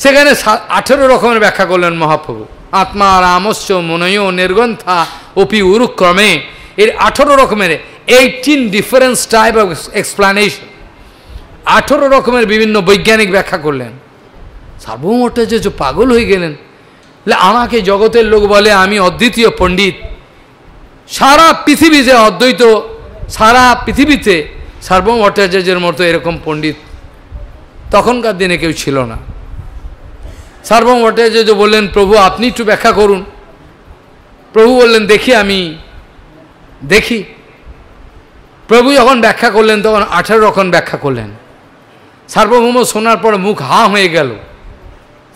Speaker 1: সেখানে আঠেরো রকমের ব্যাখ্যা করলেন মহাপ্রভু। আত্মা, রামস্য, মনয় নির্গন্থা অপি, উরুক্রমে। এর আঠেরো রকমের eighteen difference type of explanation আঠেরো রকমের বিভিন্ন বৈজ্ঞানিক ব্যাখ্যা করলেন। সার্বভৌমভট্টাচার্য যে পাগল হয়ে গেলেন। আমাকে জগতের লোক বলে আমি অদ্বিতীয় পণ্ডিত। সারা পৃথিবীতে অদ্বৈত, সারা পৃথিবীতে সার্বভৌম ভট্টাচার্যের মতো এরকম পণ্ডিত। তখনকার দিনে কেউ ছিল না। সার্বভৌম ভট্টাচার্য বললেন, প্রভু, আপনি একটু ব্যাখ্যা করুন। প্রভু বললেন, দেখি আমি, দেখি। প্রভু যখন ব্যাখ্যা করলেন, তখন আঠারো রকম ব্যাখ্যা করলেন। সার্বভৌম শোনার পর মুখ হা হয়ে গেল।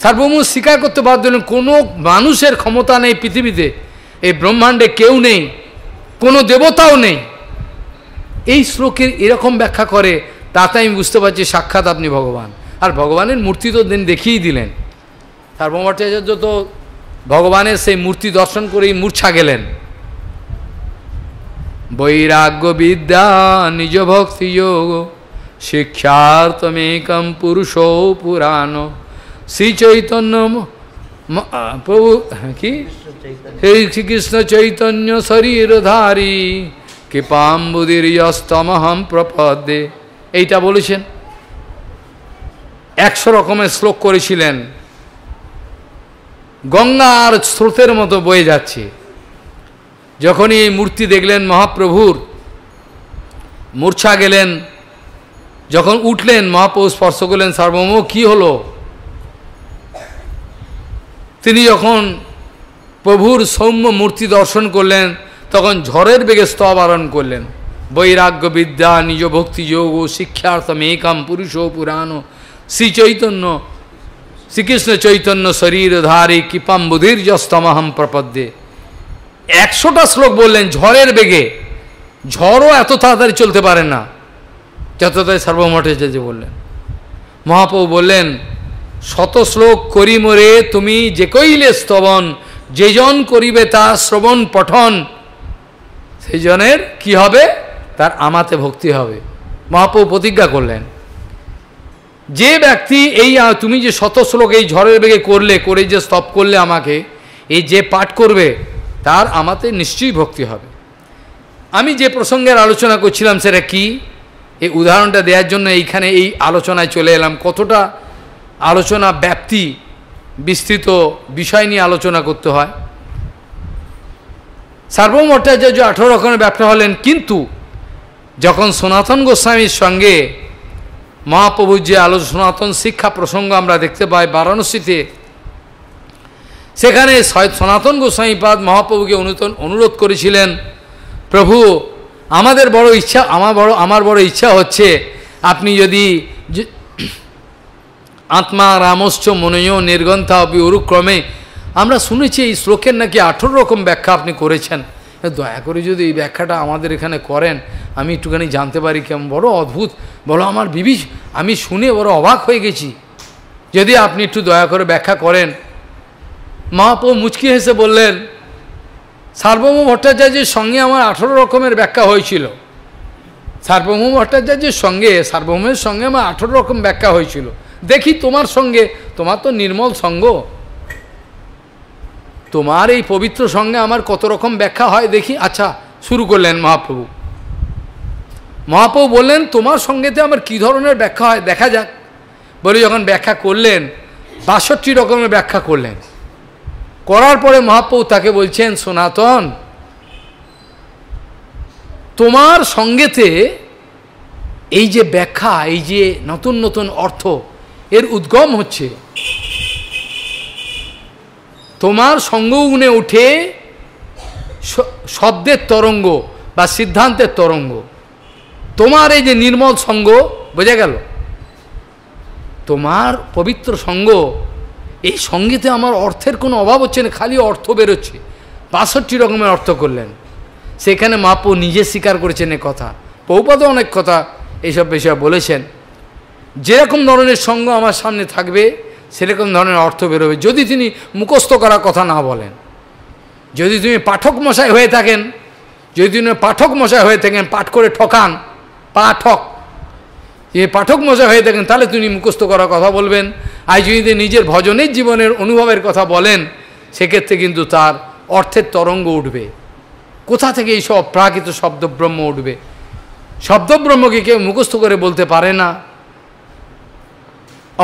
Speaker 1: সার্বভৌম স্বীকার করতে বাধ্য হলেন, কোনো মানুষের ক্ষমতা নেই পৃথিবীতে, এই ব্রহ্মাণ্ডে কেউ নেই, কোনো দেবতাও নেই। এই শ্লোকের এরকম ব্যাখ্যা করে, তাতে আমি বুঝতে পারছি সাক্ষাৎ আপনি ভগবান। আর ভগবানের মূর্তি তো দিন দেখিয়েই দিলেন। সার্বভৌমাচার্য তো ভগবানের সেই মূর্তি দর্শন করেই মূর্ছা গেলেন। বৈরাগ্য বিদ্যা, নিজ ভক্তি যোগ, শিক্ষার্থমেকম পুরুষ পুরাণ। শ্রী চৈতন্য প্রভু কি? শ্রীকৃষ্ণ চৈতন্য শরীরধারী কৃপাম্বুদিরস্তমহম প্রপদে এইটা বলেছেন। একশো রকমের শ্লোক করেছিলেন। গঙ্গার স্রোতের মতো বয়ে যাচ্ছে। যখনই এই মূর্তি দেখলেন মহাপ্রভুর, মূর্ছা গেলেন, যখন উঠলেন, মহাপ্রভু স্পর্শ করলেন, সার্বভৌম, কি হলো? তিনি যখন প্রভুর সৌম্য মূর্তি দর্শন করলেন, তখন ঝড়ের বেগে স্তব আরণ করলেন। বৈরাগ্য বিদ্যা, নিজ ভক্তি যোগ শিক্ষার্থ মেকাম পুরুষ পুরাণ শ্রী চৈতন্য শ্রীকৃষ্ণ চৈতন্য শরীরধারী কৃপাম্বুধির যস্তমহম প্রপদ্যে। একশোটা শ্লোক বললেন, ঝড়ের বেগে, ঝড়ও এত তাড়াতাড়ি চলতে পারে না। যত তাই সর্বমঠে যে বললেন। মহাপ্রভু বললেন, শত শ্লোক করি মরে, তুমি যে কইলে স্তবন যেজন করিবে তা শ্রবণ পঠন, সেই জনের কি হবে? তার আমাতে ভক্তি হবে। মহাপ্রভু প্রতিজ্ঞা করলেন। যে ব্যক্তি এই তুমি যে শত শ্লোক এই ঝড়ের বেগে করলে, করে যে স্তব করলে আমাকে, এই যে পাঠ করবে, তার আমাতে নিশ্চয়ই ভক্তি হবে। আমি যে প্রসঙ্গের আলোচনা করছিলাম, সেটা কি? এই উদাহরণটা দেওয়ার জন্য এইখানে এই আলোচনায় চলে এলাম। কতটা আলোচনা ব্যাপ্তি, বিস্তৃত বিষয় নিয়ে আলোচনা করতে হয়। সার্বভৌম ভট্টাচার্য আঠেরো রকমের ব্যবসা হলেন, কিন্তু যখন সনাতন গোস্বামীর সঙ্গে মহাপ্রভুর যে আলো সনাতন শিক্ষা প্রসঙ্গ আমরা দেখতে পাই বারাণসীতে। সেখানে সনাতন গোস্বামীপাদ মহাপ্রভুকে অনুতন অনুরোধ করেছিলেন, প্রভু, আমাদের বড় ইচ্ছা আমার বড় আমার বড় ইচ্ছা হচ্ছে আপনি যদি আত্মা রামশ্চ মনয় নির্গন্থা অপি অনুক্রমে আমরা শুনেছি এই শ্লোকের নাকি আঠেরো রকম ব্যাখ্যা আপনি করেছেন। দয়া করে যদি এই ব্যাখ্যাটা আমাদের এখানে করেন, আমি একটুখানি জানতে পারি কেমন। বড় অদ্ভুত। বলো আমার বিবি আমি শুনে বড় অবাক হয়ে গেছি। যদি আপনি একটু দয়া করে ব্যাখ্যা করেন। মহাপ্রভু মুচকি হেসে বললেন, সার্বভৌম ভট্টাচার্যের সঙ্গে আমার আঠেরো রকমের ব্যাখ্যা হয়েছিল। সার্বভৌম ভট্টাচার্যের সঙ্গে, সার্বভৌমের সঙ্গে আমার আঠেরো রকম ব্যাখ্যা হয়েছিল। দেখি তোমার সঙ্গে, তোমার তো নির্মল সঙ্গ। তোমার এই পবিত্র সঙ্গে আমার কত রকম ব্যাখ্যা হয় দেখি। আচ্ছা শুরু করলেন মহাপ্রভু। মহাপ্রভু বললেন, তোমার সঙ্গেতে আমার কি ধরনের ব্যাখ্যা হয়? দেখা যাক। বলে, যখন ব্যাখ্যা করলেন, বাষট্টি রকমের ব্যাখ্যা করলেন। করার পরে মহাপ্রভু তাকে বলছেন, সনাতন, তোমার সঙ্গেতে এই যে ব্যাখ্যা, এই যে নতুন নতুন অর্থ, এর উদ্গম হচ্ছে। তোমার সঙ্গ উনে উঠে শব্দের তরঙ্গ বা সিদ্ধান্তের তরঙ্গ। তোমার এই যে নির্মল সঙ্গ, বোঝা গেল? তোমার পবিত্র সঙ্গ, এই সঙ্গীতে আমার অর্থের কোনো অভাব হচ্ছে না, খালি অর্থ বেরোচ্ছে। বাষট্টি রকমের অর্থ করলেন। সেখানে মাপো নিজে স্বীকার করেছেন এ কথা। পৌপাদও অনেক কথা এইসব বিষয়ে বলেছেন। যেরকম ধরনের সঙ্গ আমার সামনে থাকবে সেরকম ধরনের অর্থ বেরোবে। যদি তিনি মুখস্থ করার কথা না বলেন, যদি তুমি পাঠক মশাই হয়ে থাকেন, যদি তুমি পাঠক মশাই হয়ে থাকেন, পাঠ করে ঠকান, পাঠক যে পাঠক মশাই হয়ে থাকেন, তাহলে তিনি মুখস্থ করার কথা বলবেন। আর যদি নিজের ভজনের জীবনের অনুভবের কথা বলেন, সেক্ষেত্রে কিন্তু তার অর্থের তরঙ্গ উঠবে। কোথা থেকে এই সব প্রাকৃত শব্দব্রহ্ম উঠবে? শব্দব্রহ্মকে কেউ মুখস্থ করে বলতে পারে না।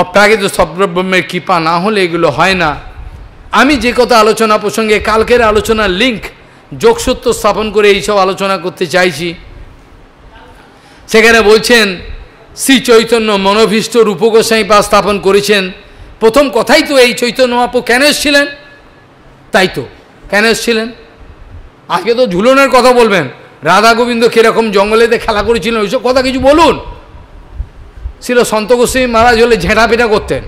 Speaker 1: অপ্রাকৃত শব্দব্রহ্মের কৃপা না হলে এগুলো হয় না। আমি যে কথা আলোচনা প্রসঙ্গে কালকের আলোচনার লিঙ্ক যোগসূত্র স্থাপন করে এইসব আলোচনা করতে চাইছি। সেখানে বলছেন, শ্রী চৈতন্য মনোভীষ্ট রূপগোসাই পা স্থাপন করেছেন। প্রথম কথাই তো এই চৈতন্য মহাপু কেন এসছিলেন? তাই তো, কেন এসছিলেন? আজকে তো ঝুলনের কথা বলবেন। রাধা গোবিন্দ কীরকম জঙ্গলেতে খেলা করেছিলেন, ওইসব কথা কিছু বলুন। ছিল সন্ত গোস্বামী মহারাজ হলে ঝেঁটা পেটা করতেন।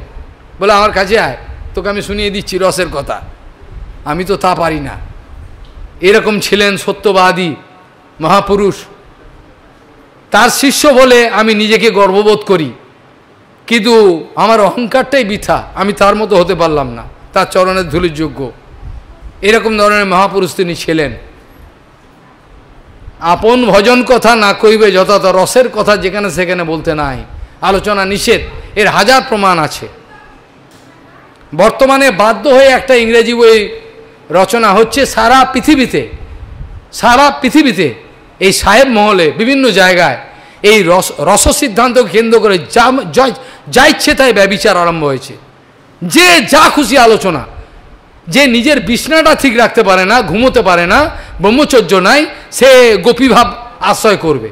Speaker 1: বলে, আমার কাছে আয়, তোকে আমি শুনিয়ে দিচ্ছি রসের কথা। আমি তো তা পারি না। এরকম ছিলেন সত্যবাদী মহাপুরুষ। তার শিষ্য বলে, আমি নিজেকে গর্ববোধ করি, কিন্তু আমার অহংকারটাই বৃথা। আমি তার মতো হতে পারলাম না। তার চরণের ধুলির যোগ্য। এরকম ধরনের মহাপুরুষ তিনি ছিলেন। আপন ভজন কথা না কইবে যথাযথ রসের কথা যেখানে সেখানে বলতে নাই। আলোচনা নিষেধ, এর হাজার প্রমাণ আছে। বর্তমানে বাধ্য হয়ে একটা ইংরেজি বই রচনা হচ্ছে সারা পৃথিবীতে সারা পৃথিবীতে এই সাহেব মহলে বিভিন্ন জায়গায় এই রস রস সিদ্ধান্ত কেন্দ্র করে যা যা ইচ্ছে তাই ব্যবিচার আরম্ভ হয়েছে। যে যা খুশি আলোচনা, যে নিজের বিছনাটা ঠিক রাখতে পারে না, ঘুমোতে পারে না, ব্রহ্মচর্য নাই, সে গোপীভাব আশ্রয় করবে।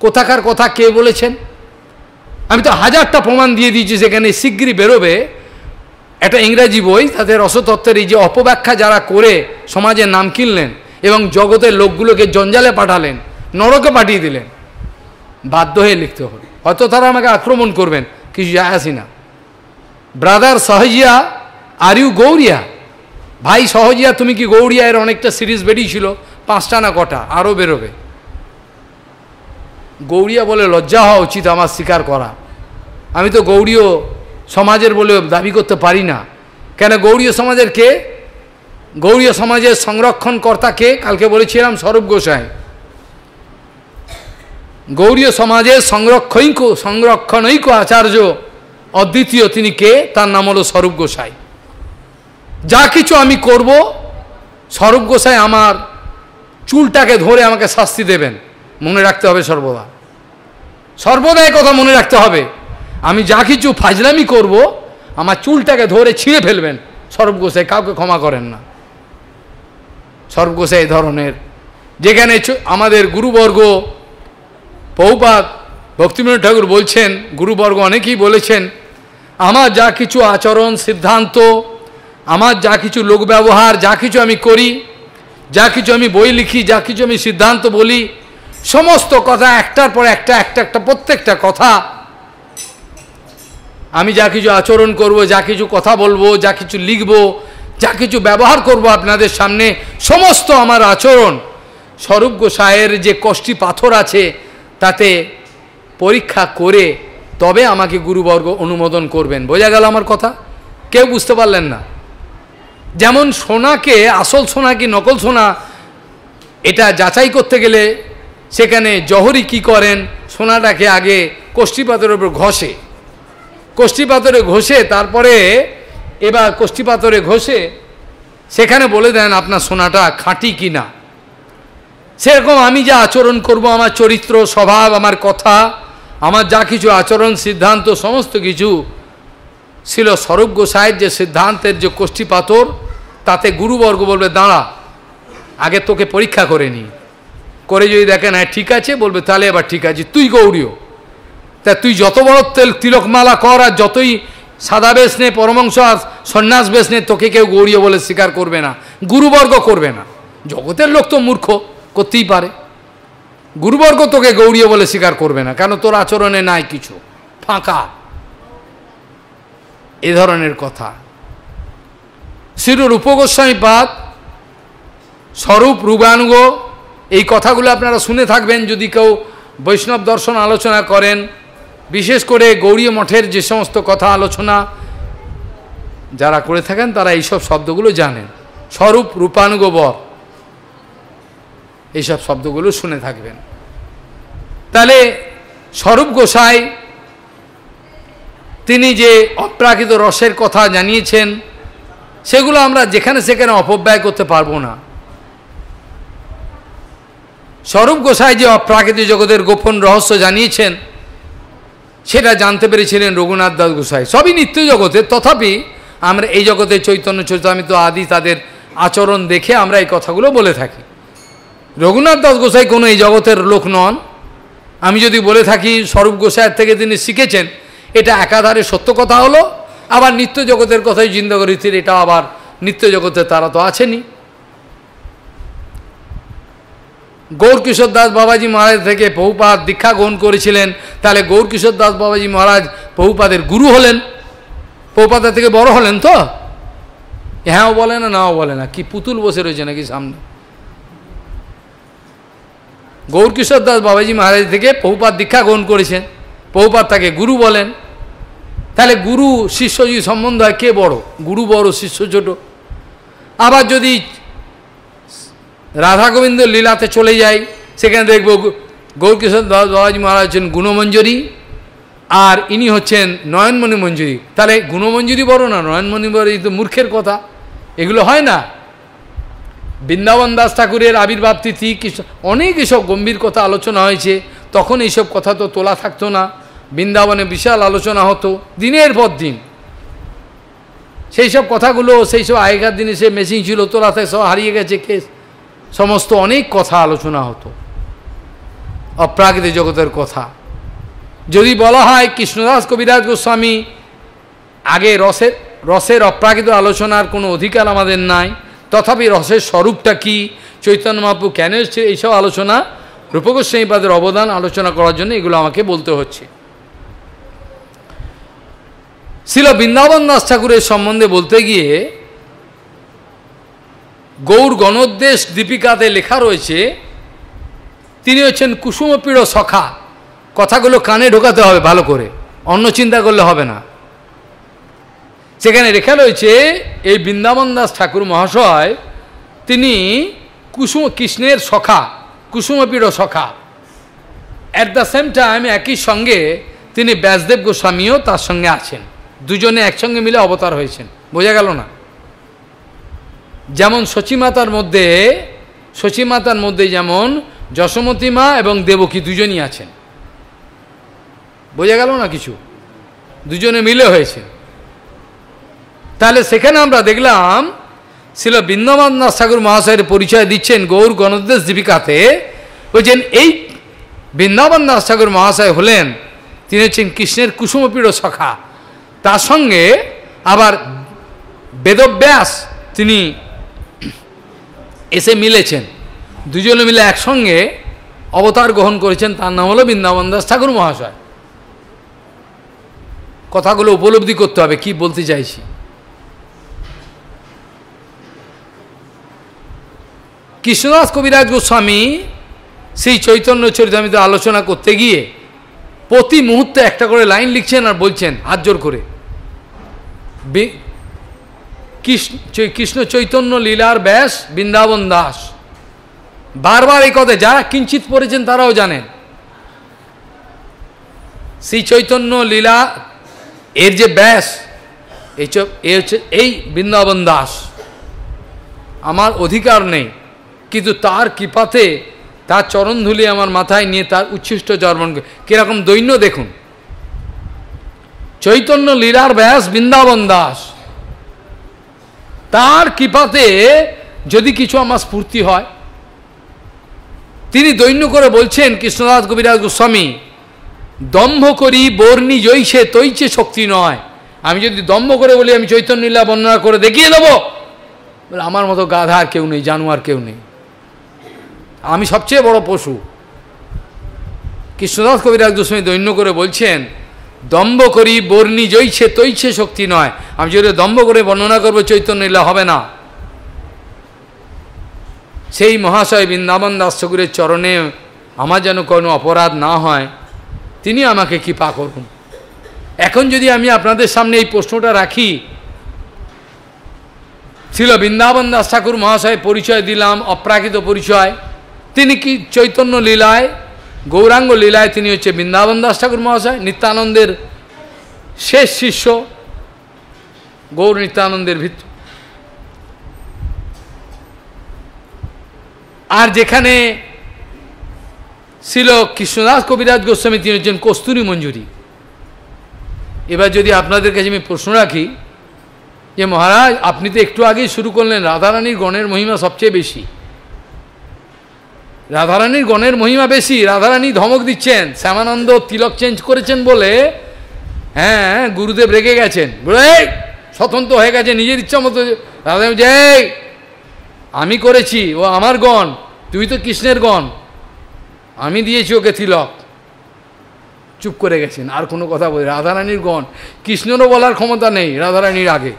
Speaker 1: কোথাকার কথা কে বলেছেন? আমি তো হাজারটা প্রমাণ দিয়ে দিয়েছি সেখানে শীঘ্রই বেরোবে। একটা ইংরাজি বই, তাদের রসতত্ত্বের এই যে অপব্যাখ্যা যারা করে সমাজের নাম কিনলেন এবং জগতের লোকগুলোকে জঞ্জালে পাঠালেন, নরকে পাঠিয়ে দিলেন, বাধ্য হয়ে লিখতে হবে। হয়তো তারা আমাকে আক্রমণ করবেন, কিছু যায় আসি না। Brother Sahajiya, are you Gaudiya? ভাই সহজিয়া, তুমি কি গৌরিয়া এর অনেকটা সিরিজ বেরিয়েছিল? পাঁচটা না কটা? আরও বেরোবে। গৌরিয়া বলে, লজ্জা হওয়া উচিত আমার স্বীকার করা। আমি তো গৌরীয় সমাজের বলে দাবি করতে পারি না। কেন গৌরীয় সমাজের কে? গৌরীয় সমাজের সংরক্ষণকর্তা কে? কালকে বলেছিলাম স্বরূপ গোসাই। গৌরীয় সমাজের সংরক্ষণৈক সংরক্ষণৈক আচার্য অদ্বিতীয় তিনি কে? তার নাম হলো স্বরূপ গোসাই। যা কিছু আমি করব, স্বরূপ গোসাই আমার চুলটাকে ধরে আমাকে শাস্তি দেবেন। মনে রাখতে হবে সর্বদা। সর্বদা কথা মনে রাখতে হবে। আমি যা কিছু ফাজলামি করব, আমার চুলটাকে ধরে ছিঁড়ে ফেলবেন। সর্ব গোসাই কাউকে ক্ষমা করেন না। সর্ব গোসাই এই ধরনের। যেখানে আমাদের গুরুবর্গ পৌপাত ভক্তিবিনোদ ঠাকুর বলছেন, গুরুবর্গ অনেকেই বলেছেন, আমার যা কিছু আচরণ, সিদ্ধান্ত, আমার যা কিছু লোক ব্যবহার যা কিছু আমি করি, যা কিছু আমি বই লিখি, যা কিছু আমি সিদ্ধান্ত বলি, সমস্ত কথা একটার পর একটা একটা একটা প্রত্যেকটা কথা আমি যা কিছু আচরণ করব, যা কিছু কথা বলব, যা কিছু লিখব, যা কিছু ব্যবহার করব আপনাদের সামনে, সমস্ত আমার আচরণ। স্বরূপ গোসাইয়ের যে কষ্টি পাথর আছে, তাতে পরীক্ষা করে তবে আমাকে গুরুবর্গ অনুমোদন করবেন। বোঝা গেল আমার কথা? কেউ বুঝতে পারলেন না। যেমন সোনাকে, আসল সোনা কি নকল সোনা, এটা যাচাই করতে গেলে সেখানে জহরি কি করেন, সোনাটাকে আগে কষ্টি পাথরের উপর ঘষে। কষ্টি পাথরে ঘষে, তারপরে এবার কষ্টি পাথরে ঘষে, সেখানে বলে দেন আপনার সোনাটা খাঁটি কি না সেরকম আমি যা আচরণ করব, আমার চরিত্র, স্বভাব, আমার কথা, আমার যা কিছু আচরণ, সিদ্ধান্ত, সমস্ত কিছু ছিল স্বরূপ গোসাইয়ের যে সিদ্ধান্তের যে কোষ্ঠী পাথর, তাতে গুরুবর্গ বলবে, দাঁড়া, আগে তোকে পরীক্ষা করে নি করে যদি দেখেন হ্যাঁ ঠিক আছে। বলবে, তাহলে এবার ঠিক আছে। তুই গৌরীয় তা তুই যত বড় তেল তিলকমালা কর আর যতই সাদা বেশ নে পরমংশ আর সন্ন্যাস বেশ নে, তোকে কেউ গৌরীয় বলে স্বীকার করবে না। গুরুবর্গ করবে না। জগতের লোক তো মূর্খ, করতেই পারে। গুরুবর্গ তোকে গৌরীয় বলে স্বীকার করবে না, কেন তোর আচরণে নাই কিছু। ফাঁকা। এ ধরনের কথা। শ্রী রূপগোস্বামী পাদ, স্বরূপ রূপানুগ, এই কথাগুলো আপনারা শুনে থাকবেন, যদি কেউ বৈষ্ণব দর্শন আলোচনা করেন বিশেষ করে গৌরীয় মঠের যে সমস্ত কথা আলোচনা যারা করে থাকেন, তারা এইসব শব্দগুলো জানেন। স্বরূপ রূপানুগ বর এইসব শব্দগুলো শুনে থাকবেন। তাহলে স্বরূপ গোসাই, তিনি যে অপ্রাকৃত রসের কথা জানিয়েছেন, সেগুলো আমরা যেখানে সেখানে অপব্যয় করতে পারব না। স্বরূপ গোসাই যে অপ্রাকৃত জগতের গোপন রহস্য জানিয়েছেন সেটা জানতে পেরেছিলেন রঘুনাথ দাস গোসাই। সবই নিত্য জগতের তথাপি আমরা এই জগতে চৈতন্য, চৈতামিত আদি তাদের আচরণ দেখে আমরা এই কথাগুলো বলে থাকি। রঘুনাথ দাস গোসাই কোনো এই জগতের লোক নন। আমি যদি বলে থাকি, স্বরূপ গোসাইয়ের থেকে তিনি শিখেছেন, এটা একাধারে সত্য কথা হলো, আবার নিত্য জগতের কথাই জিন্দগরীতির এটা আবার নিত্য জগতে তারা তো আছেনি গৌরকিশোর দাস বাবাজি মহারাজ থেকে বহুপাত দীক্ষা গ্রহণ করেছিলেন। তাহলে গৌরকিশোর দাস বাবাজি মহারাজ বহুপাদের গুরু হলেন। বহুপাদের থেকে বড় হলেন তো? হ্যাঁও বলে না, নাও বলে না। কি পুতুল বসে রয়েছে নাকি সামনে? গৌরকিশোর দাস বাবাজি মহারাজ থেকে বহুপাত দীক্ষা গ্রহণ করেছেন। বহুপাত তাকে গুরু বলেন। তাহলে গুরু, শিষ্য যদি সম্বন্ধ হয়, কে বড়? গুরু বড়, শিষ্য ছোট। আবার যদি রাধা গোবিন্দ লীলাতে চলে যাই। সেখানে দেখব গৌরকিশোর বাবাজি মহারাজ হচ্ছেন গুণমঞ্জুরি আর ইনি হচ্ছেন নয়নমণি মঞ্জুরি। তাহলে গুণমঞ্জুরি বড় না, নয়নমণি বড় তো মূর্খের কথা। এগুলো হয় না। বৃন্দাবন দাস ঠাকুরের আবির্ভাব তিথি অনেক এসব গম্ভীর কথা আলোচনা হয়েছে। তখন এইসব কথা তো তোলা থাকতো না। বৃন্দাবনে বিশাল আলোচনা হতো, দিনের পর দিন। সেই সব কথাগুলো সেই সব আগেকার দিনে সে মেশিন ছিল তোলা থাকে সব হারিয়ে গেছে কেস সমস্ত অনেক কথা আলোচনা হতো। অপ্রাকৃতিক জগতের কথা। যদি বলা হয় কৃষ্ণদাস কবিরাজ গোস্বামী আগে রসের রসের অপ্রাকৃত আলোচনার কোনো অধিকার আমাদের নাই, তথাপি রসের স্বরূপটা কি, চৈতন্য মহাপু কেন এসছে এইসব আলোচনা রূপগোস্বামীপাদের অবদান আলোচনা করার জন্য এগুলো আমাকে বলতে হচ্ছে। ছিল বৃন্দাবন দাস ঠাকুরের সম্বন্ধে বলতে গিয়ে গৌর গণোদ্দেশ দীপিকাতে লেখা রয়েছে, তিনি হচ্ছেন কুসুমপীড় সখা। কথাগুলো কানে ঢোকাতে হবে ভালো করে, অন্য চিন্তা করলে হবে না। সেখানে লেখা রয়েছে, এই বৃন্দাবন দাস ঠাকুর মহাশয়, তিনি কুসুম, কৃষ্ণের সখা কুসুমপীড় সখা। অ্যাট দ্য সেম টাইম একই সঙ্গে তিনি ব্যাসদেব গোস্বামীও তার সঙ্গে আছেন। দুজনে একসঙ্গে মিলে অবতার হয়েছেন। বোঝা গেল না? যেমন সচিমাতার মধ্যে সচিমাতার মধ্যে যেমন যশোমতী মা এবং দেবকী দুজনই আছেন। বোঝা গেল না কিছু? দুজনে মিলে হয়েছে। তাহলে সেখানে আমরা দেখলাম ছিল বৃন্দাবন নাথ ঠাকুর মহাশয়ের পরিচয় দিচ্ছেন গৌর গণদেশ দীপিকাতে বলছেন, এই বৃন্দাবন দাস ঠাকুর মহাশয় হলেন, তিনি হচ্ছেন কৃষ্ণের কুসুমপীড় সখা। তার সঙ্গে আবার বেদব্যাস তিনি এসে মিলেছেন। দুজনে মিলে একসঙ্গে অবতার গ্রহণ করেছেন, তার নাম হলো বৃন্দাবন দাস ঠাকুর মহাশয়। কথাগুলো উপলব্ধি করতে হবে, কি বলতে চাইছি? কৃষ্ণদাস কবিরাজ গোস্বামী সেই চৈতন্য চরিতামিত আলোচনা করতে গিয়ে প্রতি মুহূর্তে একটা করে লাইন লিখছেন আর বলছেন, হাত জোর করে। কৃষ্ণ কৃষ্ণ চৈতন্য লীলার ব্যাস বৃন্দাবন দাস। বারবার এই কথা, যারা কিঞ্চিত পড়েছেন তারাও জানেন। সেই চৈতন্য লীলা এর যে ব্যাস, এই এ হচ্ছে এই বৃন্দাবন দাস। আমার অধিকার নেই, কিন্তু তার কৃপাতে, তার চরণ ধুলি আমার মাথায় নিয়ে তার উচ্ছিষ্ট চর্মণ কীরকম দৈন্য দেখুন। চৈতন্য লীলার ব্যাস বৃন্দাবন দাস। তার কৃপাতে যদি কিছু আমার স্ফূর্তি হয়, তিনি দৈন্য করে বলছেন, কৃষ্ণদাস কবিরাজ গোস্বামী, দম্ভ করি, বর্ণি জৈছে তৈছে শক্তি নয়। আমি যদি দম্ভ করে বলি, আমি চৈতন্য লীলা বর্ণনা করে দেখিয়ে দেবো। বলে, আমার মতো গাধা আর কেউ নেই, জানোয়ার কেউ নেই। আমি সবচেয়ে বড় পশু। কৃষ্ণদাস কবিরাজ গোস্বামী দৈন্য করে বলছেন দম্ভ করি, বর্ণি জৈছে তৈছে শক্তি নয়। আমি যদি দম্ভ করে বর্ণনা করব, চৈতন্য এলে হবে না। সেই মহাশয় বৃন্দাবন দাস ঠাকুরের চরণে আমার যেন কোনো অপরাধ না হয়, তিনি আমাকে কৃপা করুন। এখন যদি আমি আপনাদের সামনে এই প্রশ্নটা রাখি ছিল বৃন্দাবন দাস ঠাকুর মহাশয় পরিচয় দিলাম, অপ্রাকৃত পরিচয়। তিনি কি চৈতন্য লীলায় গৌরাঙ্গ লীলায় তিনি হচ্ছে বৃন্দাবন দাস ঠাকুর মহাশয়, নিত্যানন্দের শেষ শিষ্য, গৌর নিত্যানন্দের ভিত্তি আর যেখানে ছিল কৃষ্ণদাস কবিরাজ গোস্বামী, তিনি হচ্ছেন কস্তুরী মঞ্জুরি। এবার যদি আপনাদের কাছে আমি প্রশ্ন রাখি, যে মহারাজ, আপনি তো একটু আগেই শুরু করলেন, রাধারানীর গণের মহিমা সবচেয়ে বেশি। রাধারানীর গণের মহিমা বেশি, রাধারানী ধমক দিচ্ছেন, শ্যামানন্দ তিলক চেঞ্জ করেছেন বলে হ্যাঁ গুরুদেব রেগে গেছেন। স্বতন্ত্র হয়ে গেছে, নিজের ইচ্ছা মতো রাধা যে আমি করেছি, ও আমার গণ, তুই তো কৃষ্ণের গণ, আমি দিয়েছি ওকে তিলক। চুপ করে গেছেন, আর কোনো কথা বলি রাধারানীর গণ, কৃষ্ণেরও বলার ক্ষমতা নেই রাধারানীর আগে।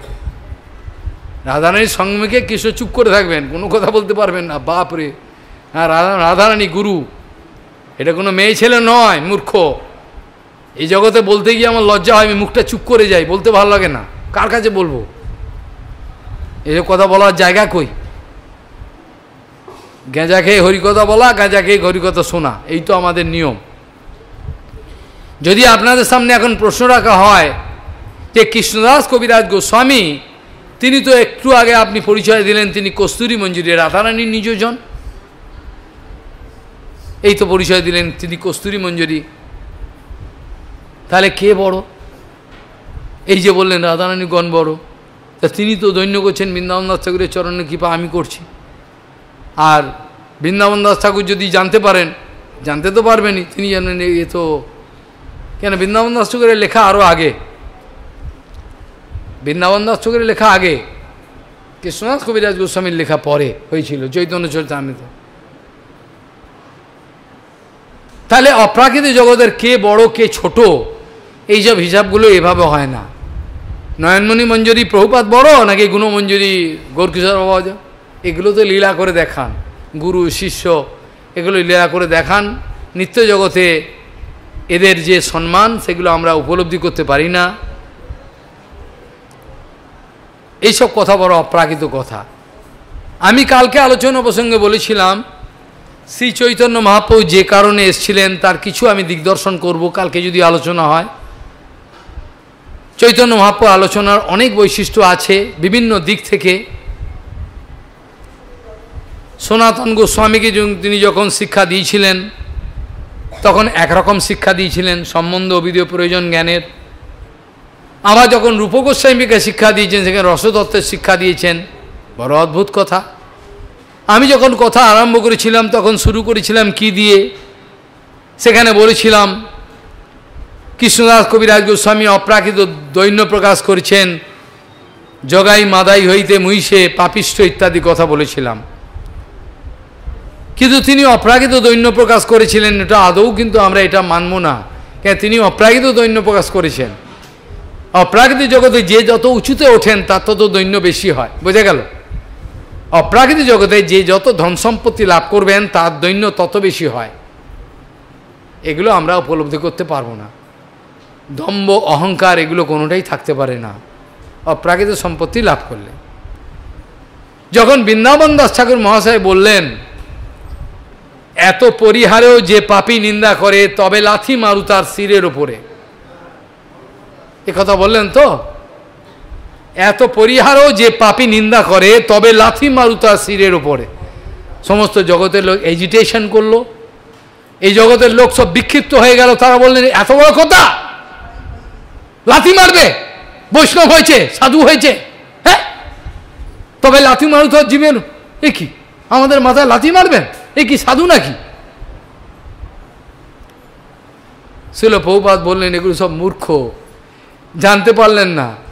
Speaker 1: রাধারানীর সঙ্গে কৃষ্ণ চুপ করে থাকবেন, কোনো কথা বলতে পারবেন না বাপ রে হ্যাঁ রাধা, রাধারানী গুরু। এটা কোনো মেয়ে ছেলে নয়, মূর্খ। এই জগতে বলতে গিয়ে আমার লজ্জা হয়, আমি মুখটা চুপ করে যাই, বলতে ভালো লাগে না। কার কাছে বলব? এসব কথা বলার জায়গা কই? গেঁজা খেয়ে হরিকথা বলা, গাঁজা খেয়ে হরিকথা শোনা, এই তো আমাদের নিয়ম। যদি আপনাদের সামনে এখন প্রশ্ন রাখা হয় যে কৃষ্ণদাস কবিরাজ গোস্বামী, তিনি তো একটু আগে আপনি পরিচয় দিলেন, তিনি কস্তুরী মঞ্জুরি রাধারানীর নিজজন। এই তো পরিচয় দিলেন তিনি কস্তুরী মঞ্জুরি। তাহলে কে বড়? এই যে বললেন রাধারানী গণ বড়। তা তিনি তো দৈন্য করছেন, বৃন্দাবন দাস ঠাকুরের চরণের কৃপা আমি করছি। আর বৃন্দাবন দাস ঠাকুর যদি জানতে পারেন, জানতে তো পারবেনই, তিনি জানেন এ তো কেন বৃন্দাবন দাস ঠাকুরের লেখা আরও আগে। বৃন্দাবন দাস ঠাকুরের লেখা আগে। কৃষ্ণনাথ কবিরাজ গোস্বামীর লেখা পরে হয়েছিল, চৈতন্য চরিতামৃত। তাহলে অপ্রাকৃতিক জগতের কে বড়, কে ছোট এইসব হিসাবগুলো এভাবে হয় না। নয়নমণি মঞ্জুরি প্রভুপাত বড় নাকি গুণমঞ্জুরি গৌরকিশোর বাবা এগুলো তো লীলা করে দেখান, গুরু, শিষ্য, এগুলো লীলা করে দেখান। নিত্য জগতে এদের যে সম্মান, সেগুলো আমরা উপলব্ধি করতে পারি না। এইসব কথা বড় অপ্রাকৃত কথা। আমি কালকে আলোচনা প্রসঙ্গে বলেছিলাম শ্রী চৈতন্য মহাপ্রভু যে কারণে এসছিলেন, তার কিছু আমি দিগদর্শন করব, কালকে যদি আলোচনা হয়। চৈতন্য মহাপ্রভু আলোচনার অনেক বৈশিষ্ট্য আছে, বিভিন্ন দিক থেকে। সনাতন গোস্বামীকে তিনি যখন শিক্ষা দিয়েছিলেন, তখন একরকম শিক্ষা দিয়েছিলেন, সম্বন্ধ, অভিধীয় প্রয়োজন, জ্ঞানের। আবার যখন রূপগোস্বামীকে শিক্ষা দিয়েছেন, সেখানে রসতত্ত্বের শিক্ষা দিয়েছেন, বড় অদ্ভুত কথা। আমি যখন কথা আরম্ভ করেছিলাম, তখন শুরু করেছিলাম কি দিয়ে? সেখানে বলেছিলাম, কৃষ্ণদাস কবিরাজ গোস্বামী অপ্রাকৃত দৈন্য প্রকাশ করেছেন, জগাই মাদাই হইতে মুইসে পাপিষ্ঠ ইত্যাদি কথা বলেছিলাম। কিন্তু তিনি অপ্রাকৃত দৈন্য প্রকাশ করেছিলেন, এটা আদৌ কিন্তু আমরা এটা মানব না। কেন তিনি অপ্রাকৃত দৈন্য প্রকাশ করেছেন? অপ্রাকৃতিক জগতে যে যত উঁচুতে ওঠেন, তার তত দৈন্য বেশি হয়। বোঝা গেল? অপ্রাকৃতিক জগতে যে যত ধন সম্পত্তি লাভ করবেন, তার দৈন্য তত বেশি হয়। এগুলো আমরা উপলব্ধি করতে পারব না। দম্ব অহংকার এগুলো কোনোটাই থাকতে পারে না। অপ্রাকৃত সম্পত্তি লাভ করলে। যখন বৃন্দাবন দাস ঠাকুর মহাশয় বললেন, এত পরিহারেও যে পাপি নিন্দা করে, তবে লাথি মারু তার শিরের ওপরে কথা বললেন তো? এত পরিহারও যে পাপি নিন্দা করে, তবে লাথি মারু তার শিরের ওপরে সমস্ত জগতের লোক এজিটেশন করল। এই জগতের লোক সব বিক্ষিপ্ত হয়ে গেল। তারা বললেন, এত বড় কথা? লাথি মারবে? বৈষ্ণব হয়েছে, সাধু হয়েছে হ্যাঁ? তবে লাথি মারু তার জীবন এ কি? আমাদের মাথায় লাথি মারবেন এ কি সাধু নাকি? ছিল পৌপাত বললেন, এগুলো সব মূর্খ, জানতে পারলেন না।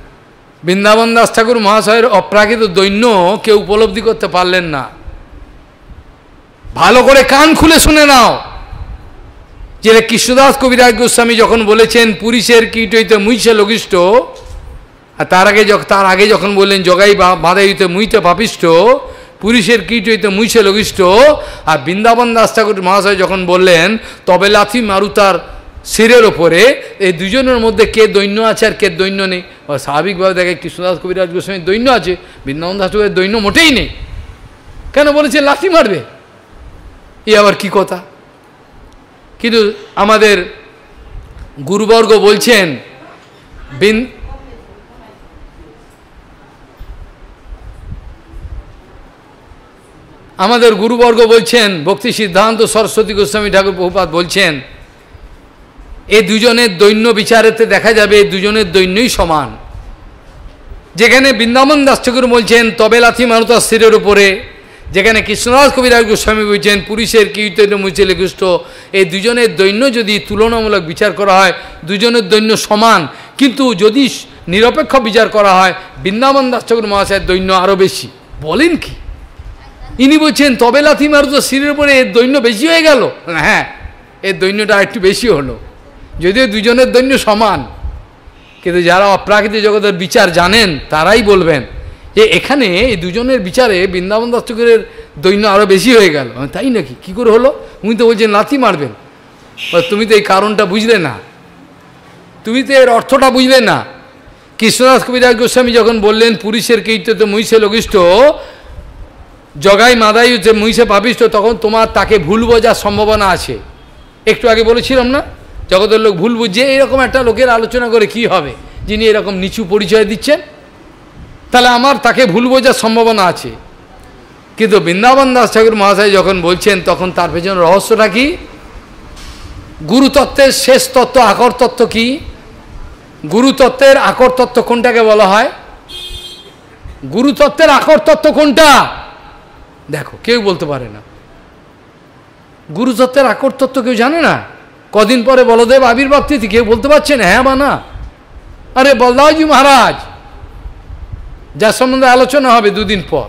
Speaker 1: বৃন্দাবন দাস ঠাকুর মহাশয়ের অপ্রাকৃত দৈন্য কেউ উপলব্ধি করতে পারলেন না। ভালো করে কান খুলে শুনে নাও। যেটা কৃষ্ণদাস কবিরাজ গোস্বামী যখন বলেছেন পুরুষের কীট হইতে মুইছে লঘিষ্ঠ। আর তার আগে তার আগে যখন বললেন, জগাই বাঁধা হইতে মুইতে পাপিষ্ঠ পুরুষের কীট হইতে মুইছে লঘিষ্ঠ। আর বৃন্দাবন দাস ঠাকুর মহাশয় যখন বললেন, তবে লাথি মারুতার শিরের ওপরে এই দুজনের মধ্যে কে দৈন্য আছে আর কে দৈন্য নেই। স্বাভাবিকভাবে দেখে কৃষ্ণদাস কবিরাজ গোস্বামীর দৈন্য আছে, বৃন্দাবন দাস দৈন্য মোটেই নেই। কেন বলেছে? লাথি মারবে। এ আবার কি কথা? কিন্তু আমাদের গুরুবর্গ বলছেন, বিন আমাদের গুরুবর্গ বলছেন, ভক্তি সিদ্ধান্ত সরস্বতী গোস্বামী ঠাকুর বহুপাত বলছেন এই দুজনের দৈন্য বিচারেতে দেখা যাবে দুজনের দৈন্যই সমান। যেখানে বৃন্দাবন দাস ঠাকুর বলছেন, তবে লাথি মারুতার শিরের উপরে। যেখানে কৃষ্ণদাস কবিরাজ গোস্বামী বলছেন, পুরুষের কীর্তন মুচিলে কৃষ্ট এই দুজনের দৈন্য যদি তুলনামূলক বিচার করা হয়, দুজনের দৈন্য সমান। কিন্তু যদি নিরপেক্ষ বিচার করা হয়, বৃন্দাবন দাস ঠাকুর মহাশয়ের দৈন্য আরও বেশি। বলেন কি? ইনি বলছেন, তবে লাথি মারুত শিরের উপরে, এর দৈন্য বেশি হয়ে গেল? হ্যাঁ এর দৈন্যটা একটু বেশি হলো। যদিও দুজনের দৈন্য সমান, কিন্তু যারা অপ্রাকৃতিক জগতের বিচার জানেন, তারাই বলবেন যে এখানে এই দুজনের বিচারে বৃন্দাবন দত্তকের দৈন্য আরও বেশি হয়ে গেল। তাই নাকি? কি করে হলো? উনি তো বলছেন লাথি মারবেন। তুমি তো এই কারণটা বুঝলে না। তুমি তো এর অর্থটা বুঝলে না। কৃষ্ণদাস কবিরাজ গোস্বামী যখন বললেন, পুরুষের কীর্ত তো মহিষে লঘিষ্ঠ, জগাই মাদাই যে মহিষে পাপিষ্ঠ, তখন তোমার তাকে ভুল বোঝার সম্ভাবনা আছে। একটু আগে বলেছিলাম না? জগতের লোক ভুল বুঝছে, এরকম একটা লোকের আলোচনা করে কি হবে? যিনি এরকম নিচু পরিচয় দিচ্ছেন, তাহলে আমার তাকে ভুল বোঝার সম্ভাবনা আছে। কিন্তু বৃন্দাবন দাস ঠাকুর মহাশয় যখন বলছেন, তখন তার পেছনে রহস্যটা কি? গুরুতত্ত্বের শেষ তত্ত্ব, আকর তত্ত্ব কি? গুরুতত্ত্বের আকর তত্ত্ব কোনটাকে বলা হয়? গুরুতত্ত্বের আকর তত্ত্ব কোনটা? দেখো, কেউ বলতে পারে না। গুরুতত্ত্বের আকর তত্ত্ব কেউ জানে না? কদিন পরে বলদেব আবির্ভাব তিথি কেউ বলতে পারছেন? হ্যাঁ বা না? আরে বলদাওজি মহারাজ যার সম্বন্ধে আলোচনা হবে দুদিন পর।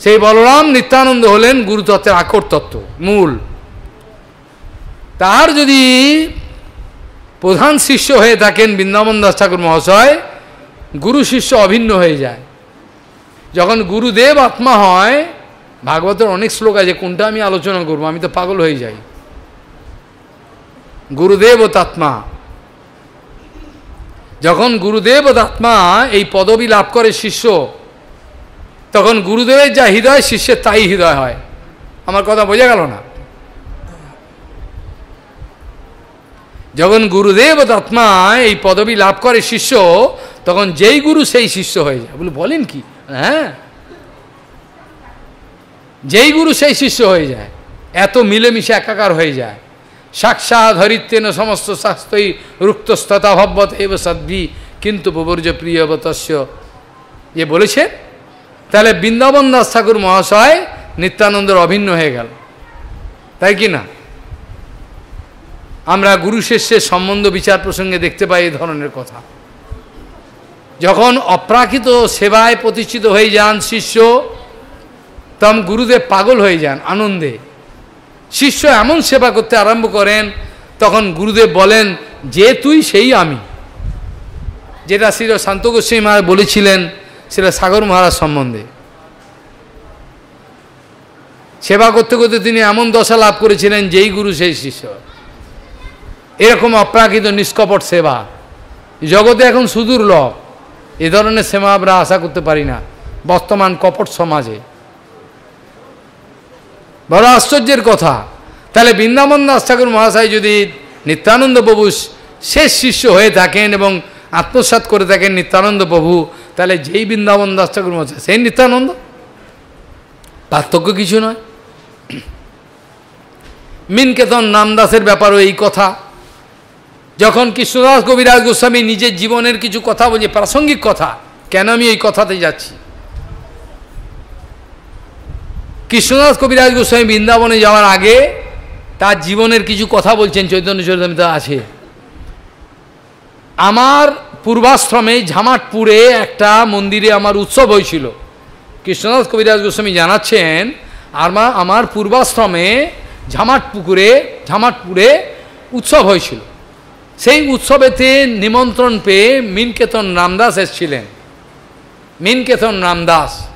Speaker 1: সেই বলরাম নিত্যানন্দ হলেন গুরুতত্ত্বের আকর তত্ত্ব, মূল। তার যদি প্রধান শিষ্য হয়ে থাকেন বৃন্দাবন দাস ঠাকুর মহাশয়, গুরু শিষ্য অভিন্ন হয়ে যায়। যখন গুরুদেব আত্মা হয়, ভাগবতের অনেক শ্লোক আছে, কোনটা আমি আলোচনা করব? আমি তো পাগল হয়ে যাই। গুরুদেব তাত্মা। যখন গুরুদেব তাত্মা এই পদবি লাভ করে শিষ্য, তখন গুরুদেবের যা হৃদয় শিষ্যের তাই হৃদয় হয়। আমার কথা বোঝা গেল না? যখন গুরুদেব তাত্মা এই পদবি লাভ করে শিষ্য, তখন যেই গুরু সেই শিষ্য হয়ে যায়। বলে বলেন কি? হ্যাঁ। যেই গুরু সেই শিষ্য হয়ে যায়, এত মিলেমিশে একাকার হয়ে যায়। সাক্ষাৎ হরিত্বেন সমস্ত শাস্ত্রই রুক্তস্ততা ভব্বত এব সদ্ভি কিন্তু প্রবর্য প্রিয়বতস্য যে বলেছে, তাহলে বৃন্দাবন দাস ঠাকুর মহাশয় নিত্যানন্দের অভিন্ন হয়ে গেল। তাই কি না? আমরা গুরু শিষ্যের সম্বন্ধ বিচার প্রসঙ্গে দেখতে পাই এই ধরনের কথা। যখন অপ্রাকৃত সেবায় প্রতিষ্ঠিত হয়ে যান শিষ্য তখন গুরুদেব পাগল হয়ে যান আনন্দে। শিষ্য এমন সেবা করতে আরম্ভ করেন, তখন গুরুদেব বলেন, যে তুই সেই আমি। যেটা শ্রী শান্ত গোস্বামী মহারাজ বলেছিলেন, সেটা সাগর মহারাজ সম্বন্ধে। সেবা করতে করতে তিনি এমন দশা লাভ করেছিলেন, যেই গুরু সেই শিষ্য। এরকম অপ্রাকৃত নিষ্কপট সেবা। জগতে এখন সুদূর লভ এ ধরনের সেবা আমরা আশা করতে পারি না, বর্তমান কপট সমাজে। বড় আশ্চর্যের কথা। তাহলে বৃন্দাবন দাস ঠাকুর মহাশয় যদি নিত্যানন্দ প্রভু শেষ শিষ্য হয়ে থাকেন এবং আত্মসাত করে থাকেন নিত্যানন্দ প্রভু, তাহলে যেই বৃন্দাবন দাস ঠাকুর মহাশয়, সেই নিত্যানন্দ? পার্থক্য কিছু নয়। মিনকেতন নামদাসের ব্যাপারও এই কথা। যখন কৃষ্ণদাস কবিরাজ গোস্বামী নিজের জীবনের কিছু কথা বলছে প্রাসঙ্গিক কথা, কেন আমি এই কথাতে যাচ্ছি? কৃষ্ণদাস কবিরাজ গোস্বামী বৃন্দাবনে যাওয়ার আগে তার জীবনের কিছু কথা বলছেন চৈতন্য চরিতামিতা আছে। আমার পূর্বাশ্রমে ঝামাটপুরে একটা মন্দিরে আমার উৎসব হয়েছিল। কৃষ্ণদাস কবিরাজ গোস্বামী জানাচ্ছেন আমার আমার পূর্বাশ্রমে ঝামাটপুকুরে, ঝামাটপুরে উৎসব হয়েছিল। সেই উৎসবেতে নিমন্ত্রণ পেয়ে মিনকেতন রামদাস এসেছিলেন। মিনকেতন রামদাস।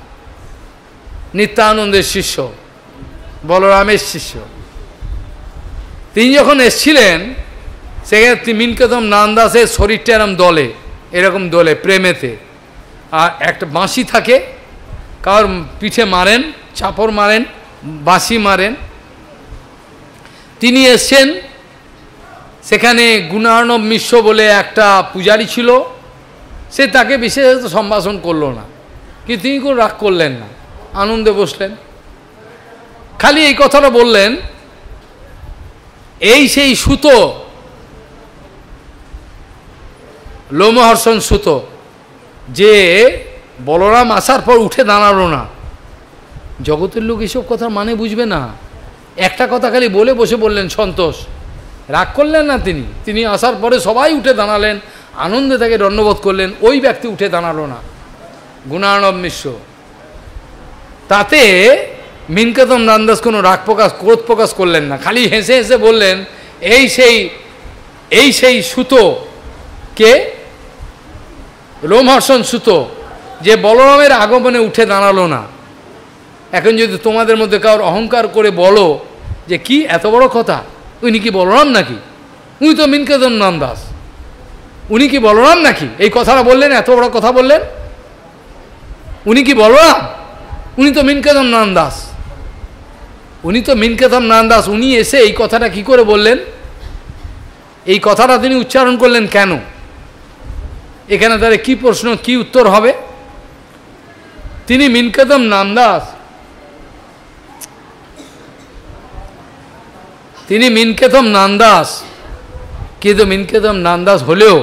Speaker 1: নিত্যানন্দের শিষ্য, বলরামের শিষ্য। তিনি যখন এসছিলেন, সেখানে মিনকেতম নান্দাসের শরীরটা এরম দলে, এরকম দলে, প্রেমেতে। আর একটা বাঁশি থাকে কারোর পিঠে মারেন, চাপড় মারেন, বাঁশি মারেন। তিনি এসছেন, সেখানে গুণার্ণব মিশ্র বলে একটা পূজারী ছিল, সে তাকে বিশেষত সম্ভাষণ করল না, কিন্তু তিনি কোনো রাগ করলেন না। আনন্দে বসলেন। খালি এই কথাটা বললেন, এই সেই সুতো, লোমহর্ষণ সুতো, যে বলরাম আসার পর উঠে দাঁড়াল না। জগতের লোক এসব কথার মানে বুঝবে না। একটা কথা খালি বলে বসে বললেন, সন্তোষ, রাগ করলেন না তিনি? তিনি আসার পরে সবাই উঠে দাঁড়ালেন, আনন্দে তাকে দণ্ডবোধ করলেন, ওই ব্যক্তি উঠে দাঁড়াল না। গুণার্ণব মিশ্র তাতে মিনকেতম রামদাস কোনো রাগ প্রকাশ, ক্রোধ প্রকাশ করলেন না। খালি হেসে হেসে বললেন, এই সেই এই সেই সুতো কে? রোমহর্ষণ সুতো, যে বলরামের আগমনে উঠে দাঁড়াল না। এখন যদি তোমাদের মধ্যে কারোর অহংকার করে বলো যে, কি, এত বড় কথা? উনি কি বলরাম নাকি? উনি তো মিনকেতন দাস উনি কি বলরাম নাকি? এই কথাটা বললেন, এত বড় কথা বললেন? উনি কি বলরাম? উনি তো মিনকেতন দাস। উনি তো মিনকেতন দাস। উনি এসে এই কথাটা কি করে বললেন? এই কথাটা তিনি উচ্চারণ করলেন কেন? এখানে তাহলে কি প্রশ্ন, কি উত্তর হবে? তিনি মিনকেতম নামদাস তিনি মিনকেতম নান্দাস কিন্তু মিনকেতম নান্দাস হলেও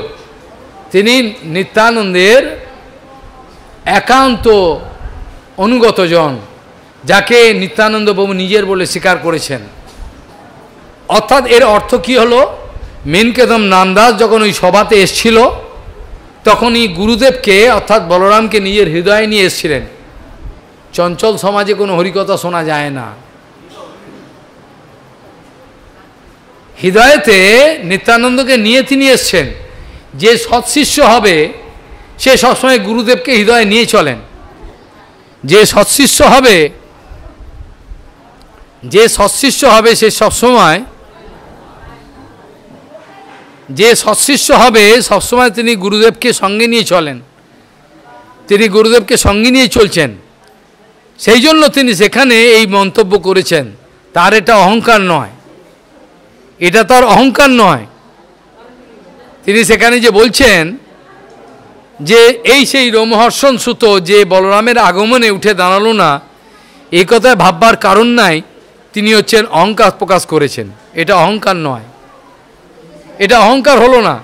Speaker 1: তিনি নিত্যানন্দের একান্ত অনুগত জন, যাকে নিত্যানন্দ বাবু নিজের বলে স্বীকার করেছেন। অর্থাৎ এর অর্থ কি হলো? মেনকেদম নামদাস যখন ওই সভাতে এসছিল, তখনই গুরুদেবকে, অর্থাৎ বলরামকে নিজের হৃদয়ে নিয়ে এসেছিলেন। চঞ্চল সমাজে কোনো হরিকথা শোনা যায় না। হৃদয়েতে নিত্যানন্দকে নিয়ে তিনি এসছেন। যে সৎশিষ্য হবে, সে সবসময় গুরুদেবকে হৃদয়ে নিয়ে চলেন। যে সৎশিষ্য হবে, যে সৎশিষ্য হবে সে সবসময় যে সৎশিষ্য হবে সবসময় তিনি গুরুদেবকে সঙ্গে নিয়ে চলেন। তিনি গুরুদেবকে সঙ্গে নিয়ে চলছেন। সেই জন্য তিনি সেখানে এই মন্তব্য করেছেন, তার এটা অহংকার নয়। এটা তার অহংকার নয়। তিনি সেখানে যে বলছেন যে এই সেই রোমহর্ষণ সুতো যে বলরামের আগমনে উঠে দাঁড়াল না এই কথায় ভাববার কারণ নাই, তিনি হচ্ছেন অহংকার প্রকাশ করেছেন। এটা অহংকার নয়। এটা অহংকার হলো না।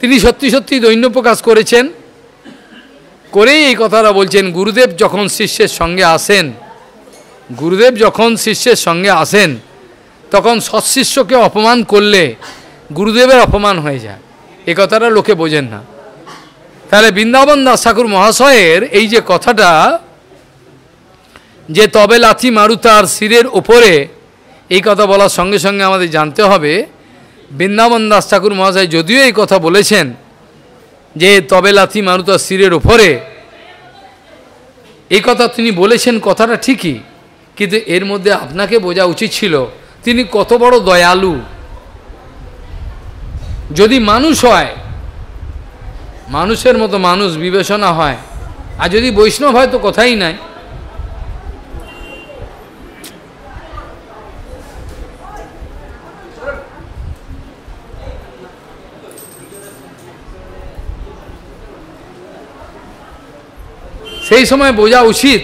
Speaker 1: তিনি সত্যি সত্যি দৈন্য প্রকাশ করেছেন। করেই এই কথাটা বলছেন, গুরুদেব যখন শিষ্যের সঙ্গে আসেন, গুরুদেব যখন শিষ্যের সঙ্গে আসেন, তখন সৎশিষ্যকে অপমান করলে গুরুদেবের অপমান হয়ে যায়। এ কথাটা লোকে বোঝেন না। তাহলে বৃন্দাবন দাস ঠাকুর মহাশয়ের এই যে কথাটা, যে তবে লাথি মারু তার শিরের ওপরে এই কথা বলার সঙ্গে সঙ্গে আমাদের জানতে হবে, বৃন্দাবন দাস ঠাকুর মহাশয় যদিও এই কথা বলেছেন যে তবে লাথি মারু তার শিরের ওপরে এই কথা তিনি বলেছেন কথাটা ঠিকই, কিন্তু এর মধ্যে আপনাকে বোঝা উচিত ছিল, তিনি কত বড় দয়ালু। যদি মানুষ হয় মানুষের মতো মানুষ বিবেচনা হয়। আর যদি বৈষ্ণব হয় তো কথাই নাই। সেই সময় বোঝা উচিত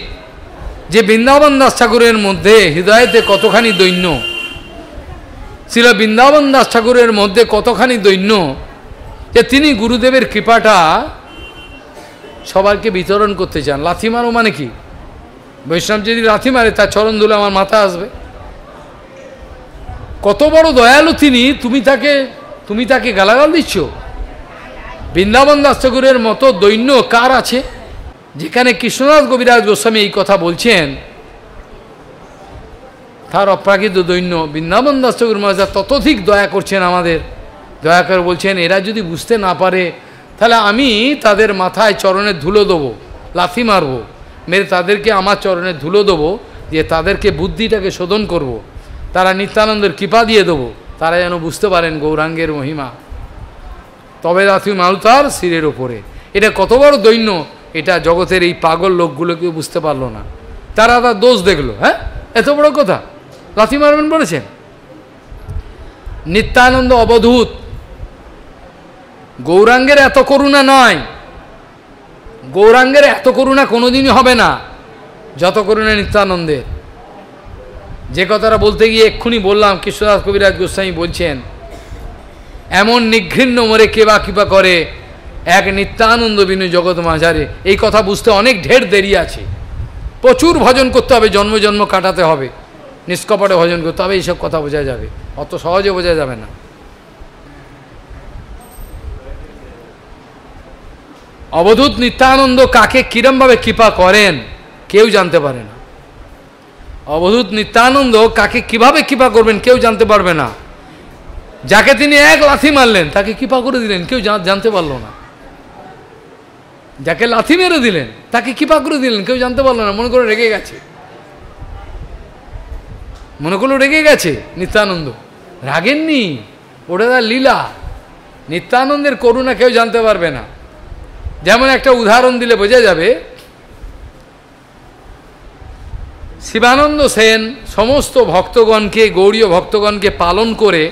Speaker 1: যে বৃন্দাবন দাস ঠাকুরের মধ্যে হৃদয়তে কতখানি দৈন্য। ছিল বৃন্দাবন দাস ঠাকুরের মধ্যে কতখানি দৈন্য যে তিনি গুরুদেবের কৃপাটা সবারকে বিতরণ করতে চান। লাথি মারো মানে কি? বৈষ্ণব যদি লাথি মারে, তার চরণ ধুলে আমার মাথা আসবে। কত বড় দয়ালু তিনি, তুমি তাকে তুমি তাকে গালাগাল দিচ্ছ? বৃন্দাবন দাস ঠাকুরের মতো দৈন্য কার আছে? যেখানে কৃষ্ণনাথ কবিরাজ গোস্বামী এই কথা বলছেন, তার অপ্রাকৃত দৈন্য বৃন্দাবন দাস ঠাকুর মহারাজ ততোধিক দয়া করছেন আমাদের দয়া করে বলছেন, এরা যদি বুঝতে না পারে, তাহলে আমি তাদের মাথায় চরণের ধুলো দেবো, লাথি মারবো, মেরে তাদেরকে আমার চরণের ধুলো দেবো, দিয়ে তাদেরকে বুদ্ধিটাকে শোধন করব। তারা নিত্যানন্দের কৃপা দিয়ে দেবো, তারা যেন বুঝতে পারেন গৌরাঙ্গের মহিমা। তবে লাথি মারু তার শিরের ওপরে এটা কত বড় দৈন্য, এটা জগতের এই পাগল লোকগুলোকে বুঝতে পারল না। তারা তার দোষ দেখল হ্যাঁ? এত বড় কথা। লাথি মারবেন বলেছেন? নিত্যানন্দ অবধূত গৌরাঙ্গের এত করুণা নয়। গৌরাঙ্গের এত করুণা কোনোদিনই হবে না, যত করুণা নিত্যানন্দের। যে কথাটা বলতে গিয়ে এক্ষুনি বললাম, কৃষ্ণদাস কবিরাজ গোস্বামী বলছেন, এমন নিঘৃণ্য মরে কেবা কৃপা করে এক নিত্যানন্দ বিনু জগৎ মাঝারে? এই কথা বুঝতে অনেক ঢের দেরি আছে। প্রচুর ভজন করতে হবে, জন্ম জন্ম কাটাতে হবে। নিষ্কপটে ভজন করতে হবে, এইসব কথা বোঝা যাবে। অত সহজে বোঝা যাবে না। অবধূত নিত্যানন্দ কাকে কিরমভাবে কৃপা করেন, কেউ জানতে পারে না। অবধূত নিত্যানন্দ কাকে কীভাবে কৃপা করবেন, কেউ জানতে পারবে না। যাকে তিনি এক লাথি মারলেন, তাকে কৃপা করে দিলেন, কেউ জানতে পারল না। যাকে লাথি মেরে দিলেন, তাকে কৃপা করে দিলেন, কেউ জানতে পারল না। মনে করে রেগে গেছে। মনে করল রেগে গেছে নিত্যানন্দ। রাগেননি, ওটা তার লীলা। নিত্যানন্দের করুণা কেউ জানতে পারবে না। যেমন একটা উদাহরণ দিলে বোঝা যাবে, শিবানন্দ সেন সমস্ত ভক্তগণকে গৌরীয় ভক্তগণকে পালন করে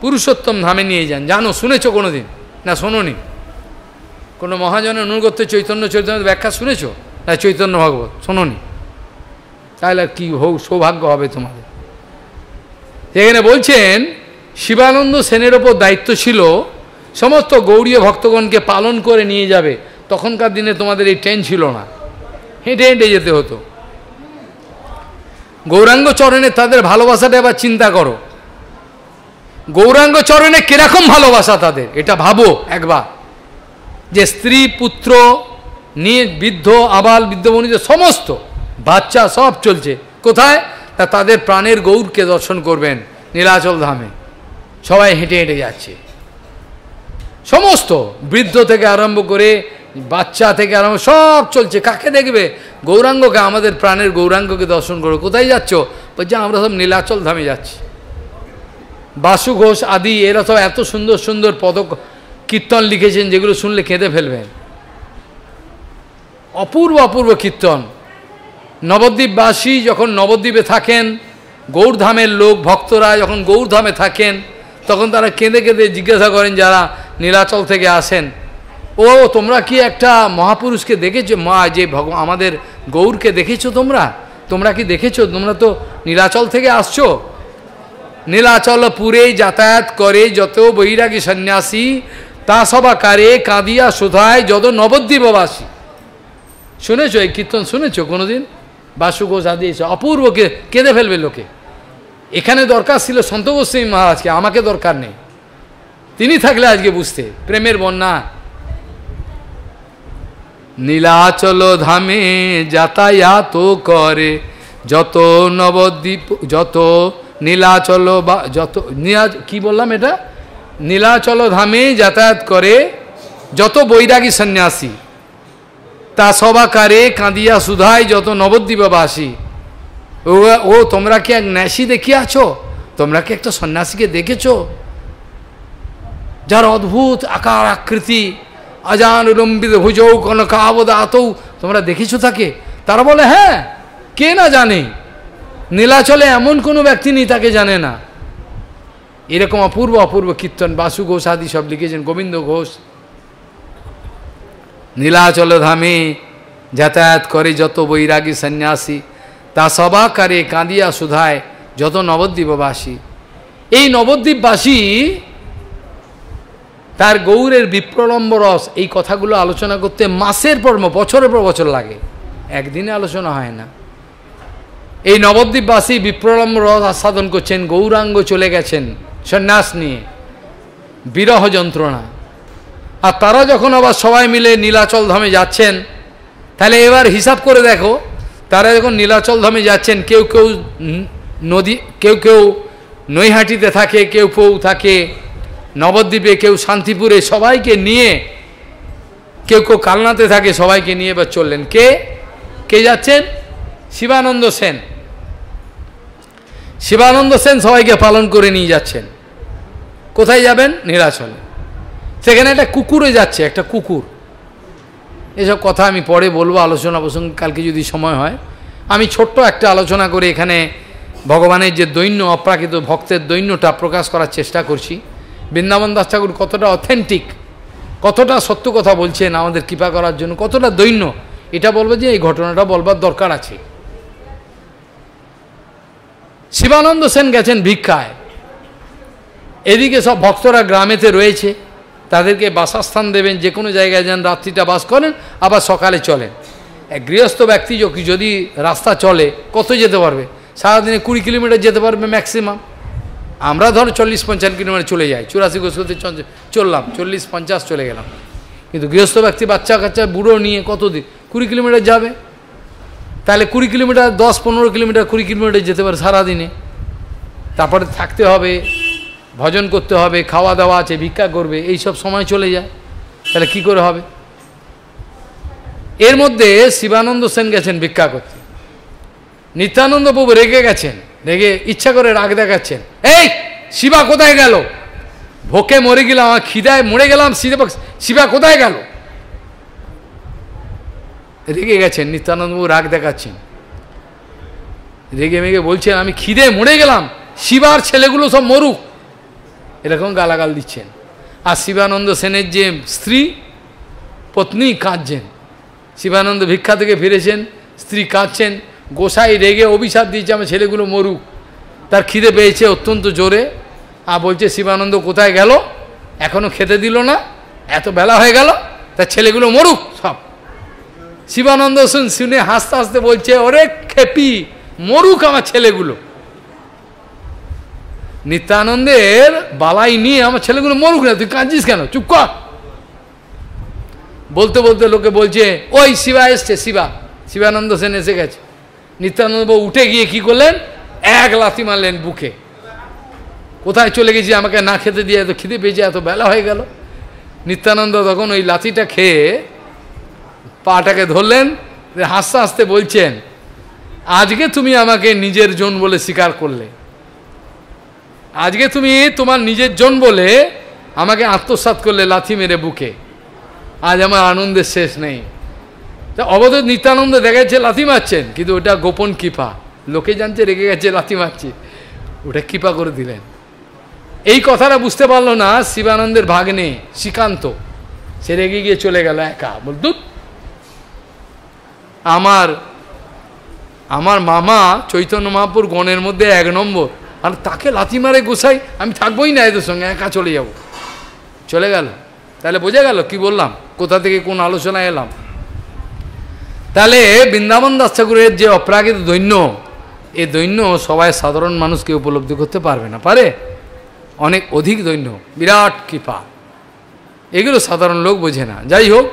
Speaker 1: পুরুষোত্তম ধামে নিয়ে যান। জানো, শুনেছ কোনো দিন না, শোনোনি? কোনো মহাজনের অনুগত্য চৈতন্য চৈতন্য ব্যাখ্যা শুনেছ? না, চৈতন্য ভগবত, শোনোনি? তাহলে কি হোক সৌভাগ্য হবে তোমাদের। এখানে বলছেন, শিবানন্দ সেনের ওপর দায়িত্ব ছিল সমস্ত গৌরীয় ভক্তগণকে পালন করে নিয়ে যাবে। তখনকার দিনে তোমাদের এই ট্রেন ছিল না। হেঁটে হেঁটে যেতে হতো। গৌরাঙ্গ চরণে তাদের ভালোবাসাটা এবার চিন্তা করো। গৌরাঙ্গ চরণে কীরকম ভালোবাসা তাদের? এটা ভাবো একবার। যে স্ত্রী, পুত্র, নিয়ে বৃদ্ধ, আবাল বৃদ্ধবনিত সমস্ত বাচ্চা সব চলছে। কোথায়? তা তাদের প্রাণের গৌরকে দর্শন করবেন নীলাচল ধামে। সবাই হেঁটে হেঁটে যাচ্ছে। সমস্ত বৃদ্ধ থেকে আরম্ভ করে বাচ্চা থেকে আরম্ভ সব চলছে। কাকে দেখবে? গৌরাঙ্গকে, আমাদের প্রাণের গৌরাঙ্গকে দর্শন করো। কোথায় যাচ্ছ? বলছে, আমরা সব নীলাচল ধামে যাচ্ছি। বাসু ঘোষ আদি, এরা সব এত সুন্দর সুন্দর পদক, কীর্তন লিখেছেন, যেগুলো শুনলে কেঁদে ফেলবেন। অপূর্ব অপূর্ব কীর্তন। নবদ্বীপবাসী যখন নবদ্বীপে থাকেন গৌরধামের লোক, ভক্তরা যখন গৌরধামে থাকেন, তখন তারা কেঁদে কেঁদে জিজ্ঞাসা করেন যারা নীলাচল থেকে আসেন। ও, তোমরা কি একটা মহাপুরুষকে দেখেছ? মা যে ভগ আমাদের গৌরকে দেখেছ তোমরা? তোমরা কি দেখেছ? তোমরা তো নীলাচল থেকে আসছো। নীলাচল পুরে যাতায়াত করে যত বৈরাগী সন্ন্যাসী, তা সবাকারে কাঁদিয়া শোধায় যত নবদ্বীপবাসী। শুনেছ? এই কীর্তন শুনেছ কোনোদিন? বাসু ঘোষ আদি এসে অপূর্ব কেঁদে ফেলবে লোকে। এখানে দরকার ছিল সন্ত গোস্বামী মহারাজকে, আমাকে দরকার নেই। তিনি থাকলে আজকে বুঝতে, প্রেমের বন্যা। নীলাচল ধামে যাতায়াত করে, যত নবদ্বীপ, যত নীলাচল বা, যত, নীলা, কি বললাম এটা? নীলাচল ধামে যাতায়াত করে, যত বৈরাগী সন্ন্যাসী, তা সবাকারে কাঁদিয়া সুধায় যত নবদ্বীপবাসী, ও ও, তোমরা কি এক ন্যাসি দেখিয়াছ? তোমরা কি একটা সন্ন্যাসীকে দেখেছ? যার অদ্ভুত আকার আকৃতি আজান উলম্বিত ভুজৌ কনকাবদাতৌ তোমরা দেখেছ তাকে? তারা বলে হ্যাঁ কে না জানে? নীলাচলে এমন কোনো ব্যক্তি নেই তাকে জানে না। এরকম অপূর্ব অপূর্ব কীর্তন বাসু ঘোষ আদি সব লিখেছেন গোবিন্দ ঘোষ। নীলাচল ধামে যাতায়াত করে যত বৈরাগী সন্ন্যাসী, তা সবাকারে কাঁদিয়া সুধায় যত নবদ্বীপবাসী। এই নবদ্বীপবাসী তার গৌরের বিপ্রলম্ব রস, এই কথাগুলো আলোচনা করতে মাসের পর বছরের পর বছর লাগে। একদিনে আলোচনা হয় না। এই নবদ্বীপবাসী বিপ্রলম্ব রস আস্বাদন করছেন, গৌরাঙ্গ চলে গেছেন সন্ন্যাস নিয়ে। বিরহ যন্ত্রণা। আর তারা যখন আবার সবাই মিলে নীলাচল ধামে যাচ্ছেন, তাহলে এবার হিসাব করে দেখো, তারা যখন নীলাচল ধামে যাচ্ছেন, কেউ কেউ নদী, কেউ কেউ নৈহাটিতে থাকে, কেউ কেউ থাকে নবদ্বীপে কেউ শান্তিপুরে সবাইকে নিয়ে, কেউ কেউ কালনাতে থাকে, সবাইকে নিয়ে এবার চললেন। কে? কে যাচ্ছেন? শিবানন্দ সেন। শিবানন্দ সেন সবাইকে পালন করে নিয়ে যাচ্ছেন। কোথায় যাবেন? নীলাচলে সেখানে একটা কুকুরে যাচ্ছে, একটা কুকুর। এসব কথা আমি পরে বলব, আলোচনা প্রসঙ্গে কালকে যদি সময় হয়। আমি ছোট্ট একটা আলোচনা করে এখানে ভগবানের যে দৈন্য, অপ্রাকৃত ভক্তের দৈন্যটা প্রকাশ করার চেষ্টা করছি। বৃন্দাবন দাস ঠাকুর কতটা অথেন্টিক কতটা সত্য কথা বলছেন, আমাদের কৃপা করার জন্য, কতটা দৈন্য, এটা বলব যে এই ঘটনাটা বলবার দরকার আছে। শিবানন্দ সেন গেছেন ভিক্ষায়। এদিকে সব ভক্তরা গ্রামেতে রয়েছে, তাদেরকে বাসস্থান দেবেন, যে কোনো জায়গায় যান, রাত্রিটা বাস করেন, আবার সকালে চলেন। এক গৃহস্থ ব্যক্তি যদি রাস্তা চলে, কত যেতে পারবে? সারাদিনে কুড়ি কিলোমিটার যেতে পারবে ম্যাক্সিমাম আমরা ধরো চল্লিশ পঞ্চান্ন কিলোমিটার চলে যাই, চুরাশি গোষ্ঠীতে চললাম, চল্লিশ পঞ্চাশ চলে গেলাম। কিন্তু গৃহস্থ ব্যক্তি, বাচ্চা কাচ্চা, বুড়ো নিয়ে কত দিন? কুড়ি কিলোমিটার যাবে। তাহলে কুড়ি কিলোমিটার, দশ, পনেরো কিলোমিটার, কুড়ি কিলোমিটার যেতে পারে সারাদিনে। তারপরে থাকতে হবে, ভজন করতে হবে, খাওয়া দাওয়া আছে, ভিক্ষা করবে এই সব সময় চলে যায়। তাহলে কি করে হবে? এর মধ্যে শিবানন্দ সেন গেছেন ভিক্ষা করতে। নিত্যানন্দ প্রভু রেগে গেছেন। রেগে ইচ্ছা করে রাগ দেখাচ্ছেন। এই, শিবা কোথায় গেল? ভোকে মরে গেলাম, আমার খিদায় মরে গেলাম, শিবা শিবা কোথায় গেল? রেগে গেছেন, নিত্যানন্দবাবু রাগ দেখাচ্ছেন। রেগে মেগে বলছেন, আমি খিদে মরে গেলাম, শিবার ছেলেগুলো সব মরুক। এরকম গালাগাল দিচ্ছেন। আর শিবানন্দ সেনের যে স্ত্রী, পত্নী কাঁদছেন। শিবানন্দ ভিক্ষা থেকে ফিরেছেন, স্ত্রী কাঁদছেন গোসাই রেগে অভিশাপ দিয়েছে আমার ছেলেগুলো মরুক। তার খিদে পেয়েছে অত্যন্ত জোরে। আর বলছে, শিবানন্দ কোথায় গেল? এখনও খেতে দিল না? এত বেলা হয়ে গেল? তার ছেলেগুলো মরুক সব। শিবানন্দ শুন, শুনে হাসতে হাসতে বলছে, ওরে খেপি, মরুক আমার ছেলেগুলো। নিত্যানন্দের বালাই নিয়ে আমার ছেলেগুলো মরুক না। তুই কাঁদছিস কেন? চুপ কর। বলতে বলতে লোকে বলছে, ওই শিবা এসছে, শিবা। শিবানন্দ সেন এসে গেছে। নিত্যানন্দবাবু উঠে গিয়ে কি করলেন? এক লাথি মারলেন বুকে। কোথায় চলে গেছি? আমাকে না খেতে দিয়ে এত খিদে পেয়েছে, এত বেলা হয়ে গেল। নিত্যানন্দ তখন ওই লাথিটা খেয়ে পাটাকে ধরলেন, হাসতে হাসতে বলছেন, আজকে তুমি আমাকে নিজের জন বলে স্বীকার করলে। আজকে তুমি তোমার নিজের জন বলে আমাকে আত্মসাত করলে লাথি মেরে বুকে। আজ আমার আনন্দের শেষ নেই। তা অবধ নিত্যানন্দ দেখাচ্ছে, লাথি মারছেন। কিন্তু ওটা গোপন কৃপা। লোকে জানছে রেগে গেছে, লাথি মারছে। ওটা কৃপা করে দিলেন। এই কথাটা বুঝতে পারল না শিবানন্দের ভাগ্নে, শ্রীকান্ত। সে রেগে গিয়ে চলে গেল একা। বল আমার আমার মামা চৈতন্য মহাপুর গণের মধ্যে এক নম্বর। আর তাকে লাথি মারে গোসাই, আমি থাকবোই না এদের সঙ্গে, একা চলে যাব। চলে গেল। তাহলে বোঝা গেল, কি বললাম? কোথা থেকে কোন আলোচনায় এলাম? তাহলে বৃন্দাবন দাস ঠাকুরের যে অপ্রাকৃত দৈন্য এই দৈন্য সবাই সাধারণ মানুষকে উপলব্ধি করতে পারবে না, পারে? অনেক অধিক দৈন্য, বিরাট কৃপা। এগুলো সাধারণ লোক বোঝে না। যাই হোক,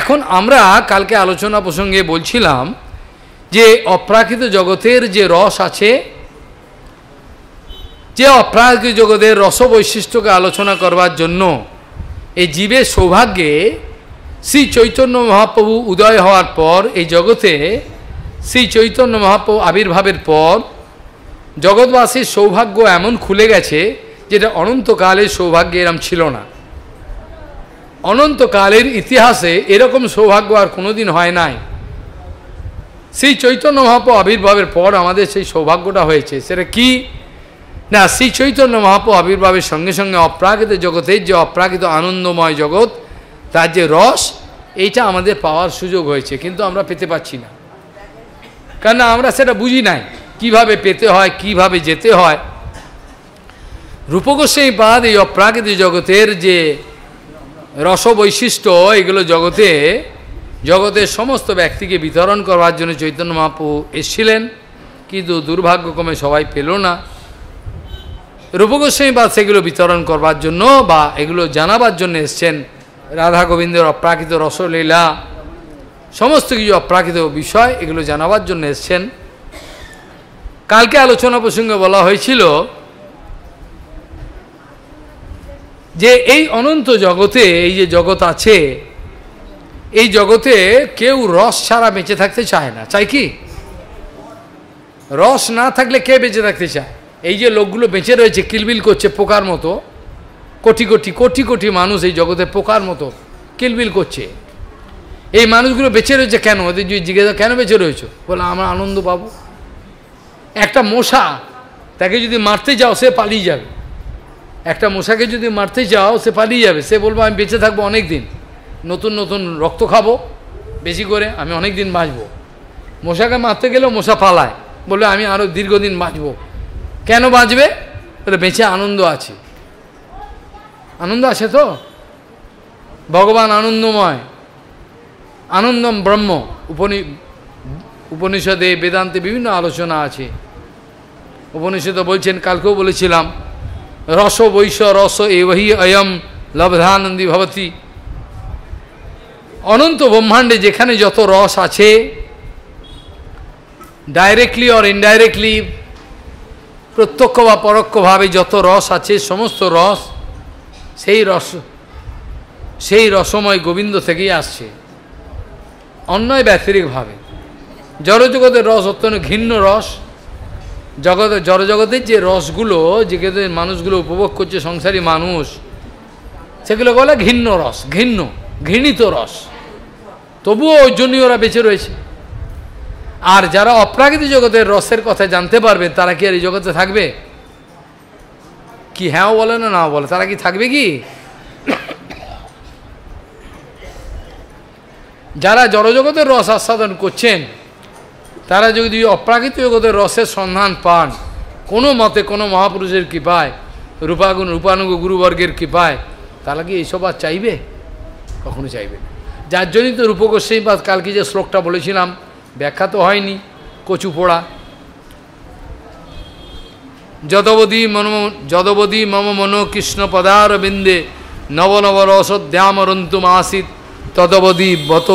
Speaker 1: এখন আমরা কালকে আলোচনা প্রসঙ্গে বলছিলাম যে অপ্রাকৃত জগতের যে রস আছে, যে অপ্রাকৃত জগতের রস বৈশিষ্ট্যকে আলোচনা করবার জন্য এই জীবের সৌভাগ্যে শ্রী চৈতন্য মহাপ্রভু উদয় হওয়ার পর, এই জগতে শ্রী চৈতন্য মহাপ্রভু আবির্ভাবের পর, জগৎবাসীর সৌভাগ্য এমন খুলে গেছে যেটা অনন্তকালের সৌভাগ্য এরম ছিল না। অনন্তকালের ইতিহাসে এরকম সৌভাগ্য আর কোনোদিন হয় নাই। শ্রী চৈতন্য মহাপ্রভু আবির্ভাবের পর আমাদের সেই সৌভাগ্যটা হয়েছে। সেটা কি? না, শ্রী চৈতন্য মহাপ্রভু আবির্ভাবের সঙ্গে সঙ্গে অপ্রাকৃত জগতের যে অপ্রাকৃত আনন্দময় জগৎ তার যে রস, এইটা আমাদের পাওয়ার সুযোগ হয়েছে, কিন্তু আমরা পেতে পাচ্ছি না। কেন আমরা সেটা বুঝি নাই, কীভাবে পেতে হয়, কীভাবে যেতে হয়। রূপগোস্বাই পাদ এই অপ্রাকৃতিক জগতের যে রস বৈশিষ্ট্য এগুলো জগতে, জগতের সমস্ত ব্যক্তিকে বিতরণ করবার জন্য চৈতন্য মহাপ্রভু এসছিলেন, কিন্তু দুর্ভাগ্যক্রমে সবাই পেল না। রূপগোস্বামী বা সেগুলো বিতরণ করবার জন্য বা এগুলো জানাবার জন্য এসছেন রাধা গোবিন্দের অপ্রাকৃত রসলীলা, সমস্ত কিছু অপ্রাকৃত বিষয়, এগুলো জানাবার জন্য এসছেন। কালকে আলোচনা প্রসঙ্গে বলা হয়েছিল যে এই অনন্ত জগতে, এই যে জগৎ আছে, এই জগতে কেউ রস ছাড়া বেঁচে থাকতে চায় না। চাই কি? রস না থাকলে কে বেঁচে থাকতে চায়? এই যে লোকগুলো বেঁচে রয়েছে, কিলবিল করছে পোকার মতো কোটি কোটি কোটি কোটি মানুষ এই জগতে পোকার মতো কিলবিল করছে। এই মানুষগুলো বেঁচে রয়েছে কেন? ওদের যদি জিজ্ঞাসা, কেন বেঁচে রয়েছে? বলে, আমরা আনন্দ পাবো। একটা মশা, তাকে যদি মারতে যাও, সে পালিয়ে যাবে। একটা মশাকে যদি মারতে যাও, সে পালিয়ে যাবে। সে বলব, আমি বেঁচে থাকব অনেক দিন নতুন নতুন রক্ত খাব, বেশি করে আমি অনেক দিন বাঁচবো। মশাকে মারতে গেলেও মশা পালায়। বলে আমি আরও দীর্ঘদিন বাঁচবো। কেন বাঁচবে? বলে, বেঁচে আনন্দ আছে। আনন্দ আছে তো? ভগবান আনন্দময়, আনন্দম ব্রহ্ম, উপনি, উপনিষদে, বেদান্তে বিভিন্ন আলোচনা আছে। উপনিষদে বলছেন, কালকেও বলেছিলাম, রস বৈশ রস এবহি অয়ম লব্ধানন্দী ভবতী। অনন্ত ব্রহ্মাণ্ডে যেখানে যত রস আছে ডাইরেক্টলি অর ইনডাইরেক্টলি প্রত্যক্ষ বা পরোক্ষভাবে যত রস আছে, সমস্ত রস সেই রস, সেই রসময় গোবিন্দ থেকেই আসছে। অন্যয় ব্যতিরিকভাবে। জড়জগতের রস অত্যন্ত ঘিন্ন রস। জগৎ জড়জগতের যে রসগুলো যেগুলো মানুষগুলো উপভোগ করছে, সংসারী মানুষ, সেগুলো বলে ঘিন্ন রস, ঘিন্ন, ঘৃণিত রস। তবুও ওই জন্যই ওরা বেঁচে রয়েছে। আর যারা অপ্রাকৃতিক জগতের রসের কথা জানতে পারবে, তারা কি আর এই জগতে থাকবে? কি হ্যাঁ বলে না না বলে? তারা কি থাকবে কি? যারা জড়জগতের রস আস্বাদন করছেন, তারা যদি অপ্রাকৃত জগতের রসের সন্ধান পান, কোনো মতে কোনো মহাপুরুষের কৃপায়, রূপাগুণ, রূপানুগ, গুরুবর্গের কৃপায়, তারা কি এইসব আর চাইবে? কখনো চাইবে যার জন্যই তো রূপগোস্বাইপাদ কালকে যে শ্লোকটা বলেছিলাম, ব্যাখ্যা তো হয়নি, কচু পোড়া। যদবধি মন যদবধি মম মনো কৃষ্ণ পদার বিন্দে নব নব রসদ্যামরন্তুম আসিত। তদবধি বত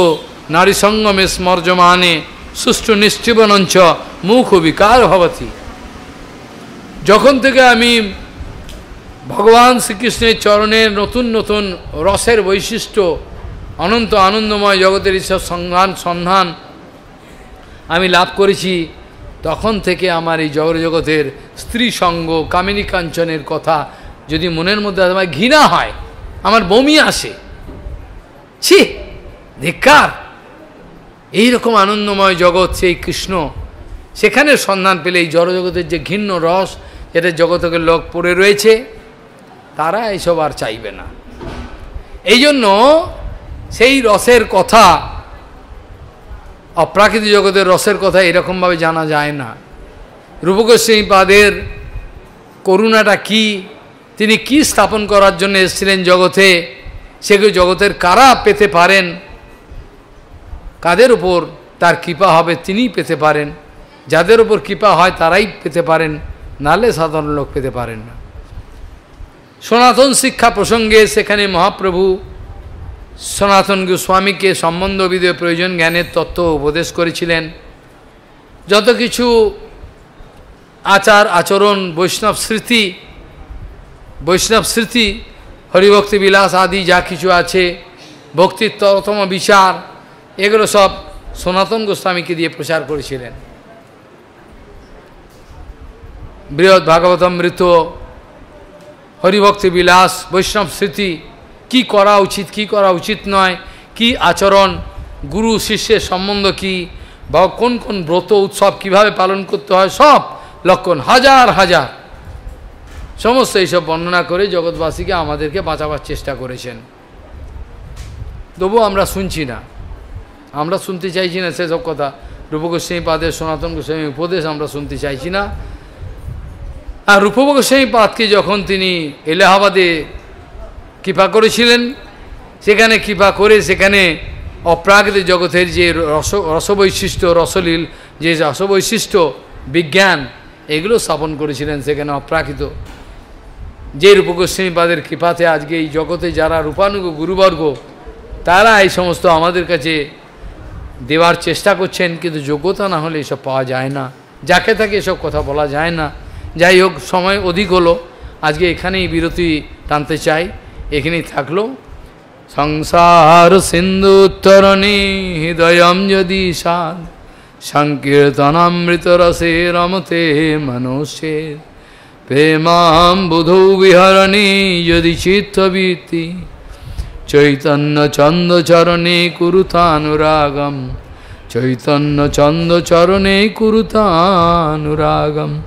Speaker 1: নারী সঙ্গমে স্মর্যমানে সুষ্ঠু নিশ্চিবনঞ্চ মুখ বিকার ভবতী। যখন থেকে আমি ভগবান শ্রীকৃষ্ণের চরণের নতুন নতুন রসের বৈশিষ্ট্য, অনন্ত আনন্দময় জগতের ঈশ্বর সন্ধান সন্ধান আমি লাভ করেছি তখন থেকে আমার এই জগৎ জগতের স্ত্রী সঙ্গ, কামিনী কাঞ্চনের কথা যদি মনের মধ্যে আমার ঘৃণা হয়, আমার বমি আসে। ছি, ধিক্কার। এইরকম আনন্দময় জগৎ সেই কৃষ্ণ, সেখানে সন্ধান পেলে এই জড়জগতের যে ঘিন্ন রস, যেটা জগতের লোক পড়ে রয়েছে, তারা এইসব আর চাইবে না। এই জন্য সেই রসের কথা অপ্রাকৃতিক জগতের রসের কথা এরকমভাবে জানা যায় না। রূপগোস্বামীপাদের করুণাটা কি? তিনি কি স্থাপন করার জন্য এসেছিলেন জগতে? সেগুলো জগতের কারা পেতে পারেন? কাদের উপর তার কৃপা হবে তিনিই পেতে পারেন। যাদের উপর কৃপা হয় তারাই পেতে পারেন, নালে সাধারণ লোক পেতে পারেন না। সনাতন শিক্ষা প্রসঙ্গে সেখানে মহাপ্রভু সনাতন গোস্বামীকে সম্বন্ধ সম্বন্ধবিধে প্রয়োজন জ্ঞানের তত্ত্ব উপদেশ করেছিলেন। যত কিছু আচার, আচরণ, বৈষ্ণব স্মৃতি বৈষ্ণব স্মৃতি, হরিভক্তি, বিলাস আদি যা কিছু আছে ভক্তির তরতম বিচার, এগুলো সব সনাতন গোস্বামীকে দিয়ে প্রচার করেছিলেন। বৃহৎ ভাগবতমৃত হরিভক্তি, বিলাস, বৈষ্ণব স্মৃতি কি করা উচিত, কি করা উচিত নয়, কি আচরণ, গুরু শিষ্যের সম্বন্ধ কি, বা কোন কোন ব্রত উৎসব কীভাবে পালন করতে হয়, সব লক্ষণ, হাজার হাজার। সমস্ত এইসব বর্ণনা করে জগৎবাসীকে আমাদেরকে বাঁচাবার চেষ্টা করেছেন। তবুও আমরা শুনছি না। আমরা শুনতে চাইছি না সেসব কথা। রূপ পাদের সনাতন গোস্বামী উপদেশ আমরা শুনতে চাইছি না। আর রূপ পাদকে যখন তিনি এলাহাবাদে কৃপা করেছিলেন, সেখানে কৃপা করে সেখানে অপ্রাকৃত জগতের যে রস, রসবৈশিষ্ট্য, রসলীল, যে রসবৈশিষ্ট্য, বিজ্ঞান, এগুলো স্থাপন করেছিলেন সেখানে অপ্রাকৃত। যে রূপগোস্বামীপাদের কৃপাতে আজকে এই জগতে যারা রূপানুগ, গুরুবর্গ, তারা এই সমস্ত আমাদের কাছে দেওয়ার চেষ্টা করছেন, কিন্তু যোগ্যতা না হলে এসব পাওয়া যায় না। যাকে তাকে এসব কথা বলা যায় না। যাই হোক, সময় অধিক হলো। আজকে এখানেই বিরতি টানতে চাই। এখানেই থাকল। সংসার সিন্ধু উত্তরণী হৃদয়ম যদি সাদ সংকীর্তনামৃত রসে রমতে মনুষ্যের প্রেমাম বুধৌ বিহরণী যদি চিত্তবৃত্তি চৈতন্য চরণে কুরুতানুরাগম, চৈতন্য চরণে কুরুতানুরাগম।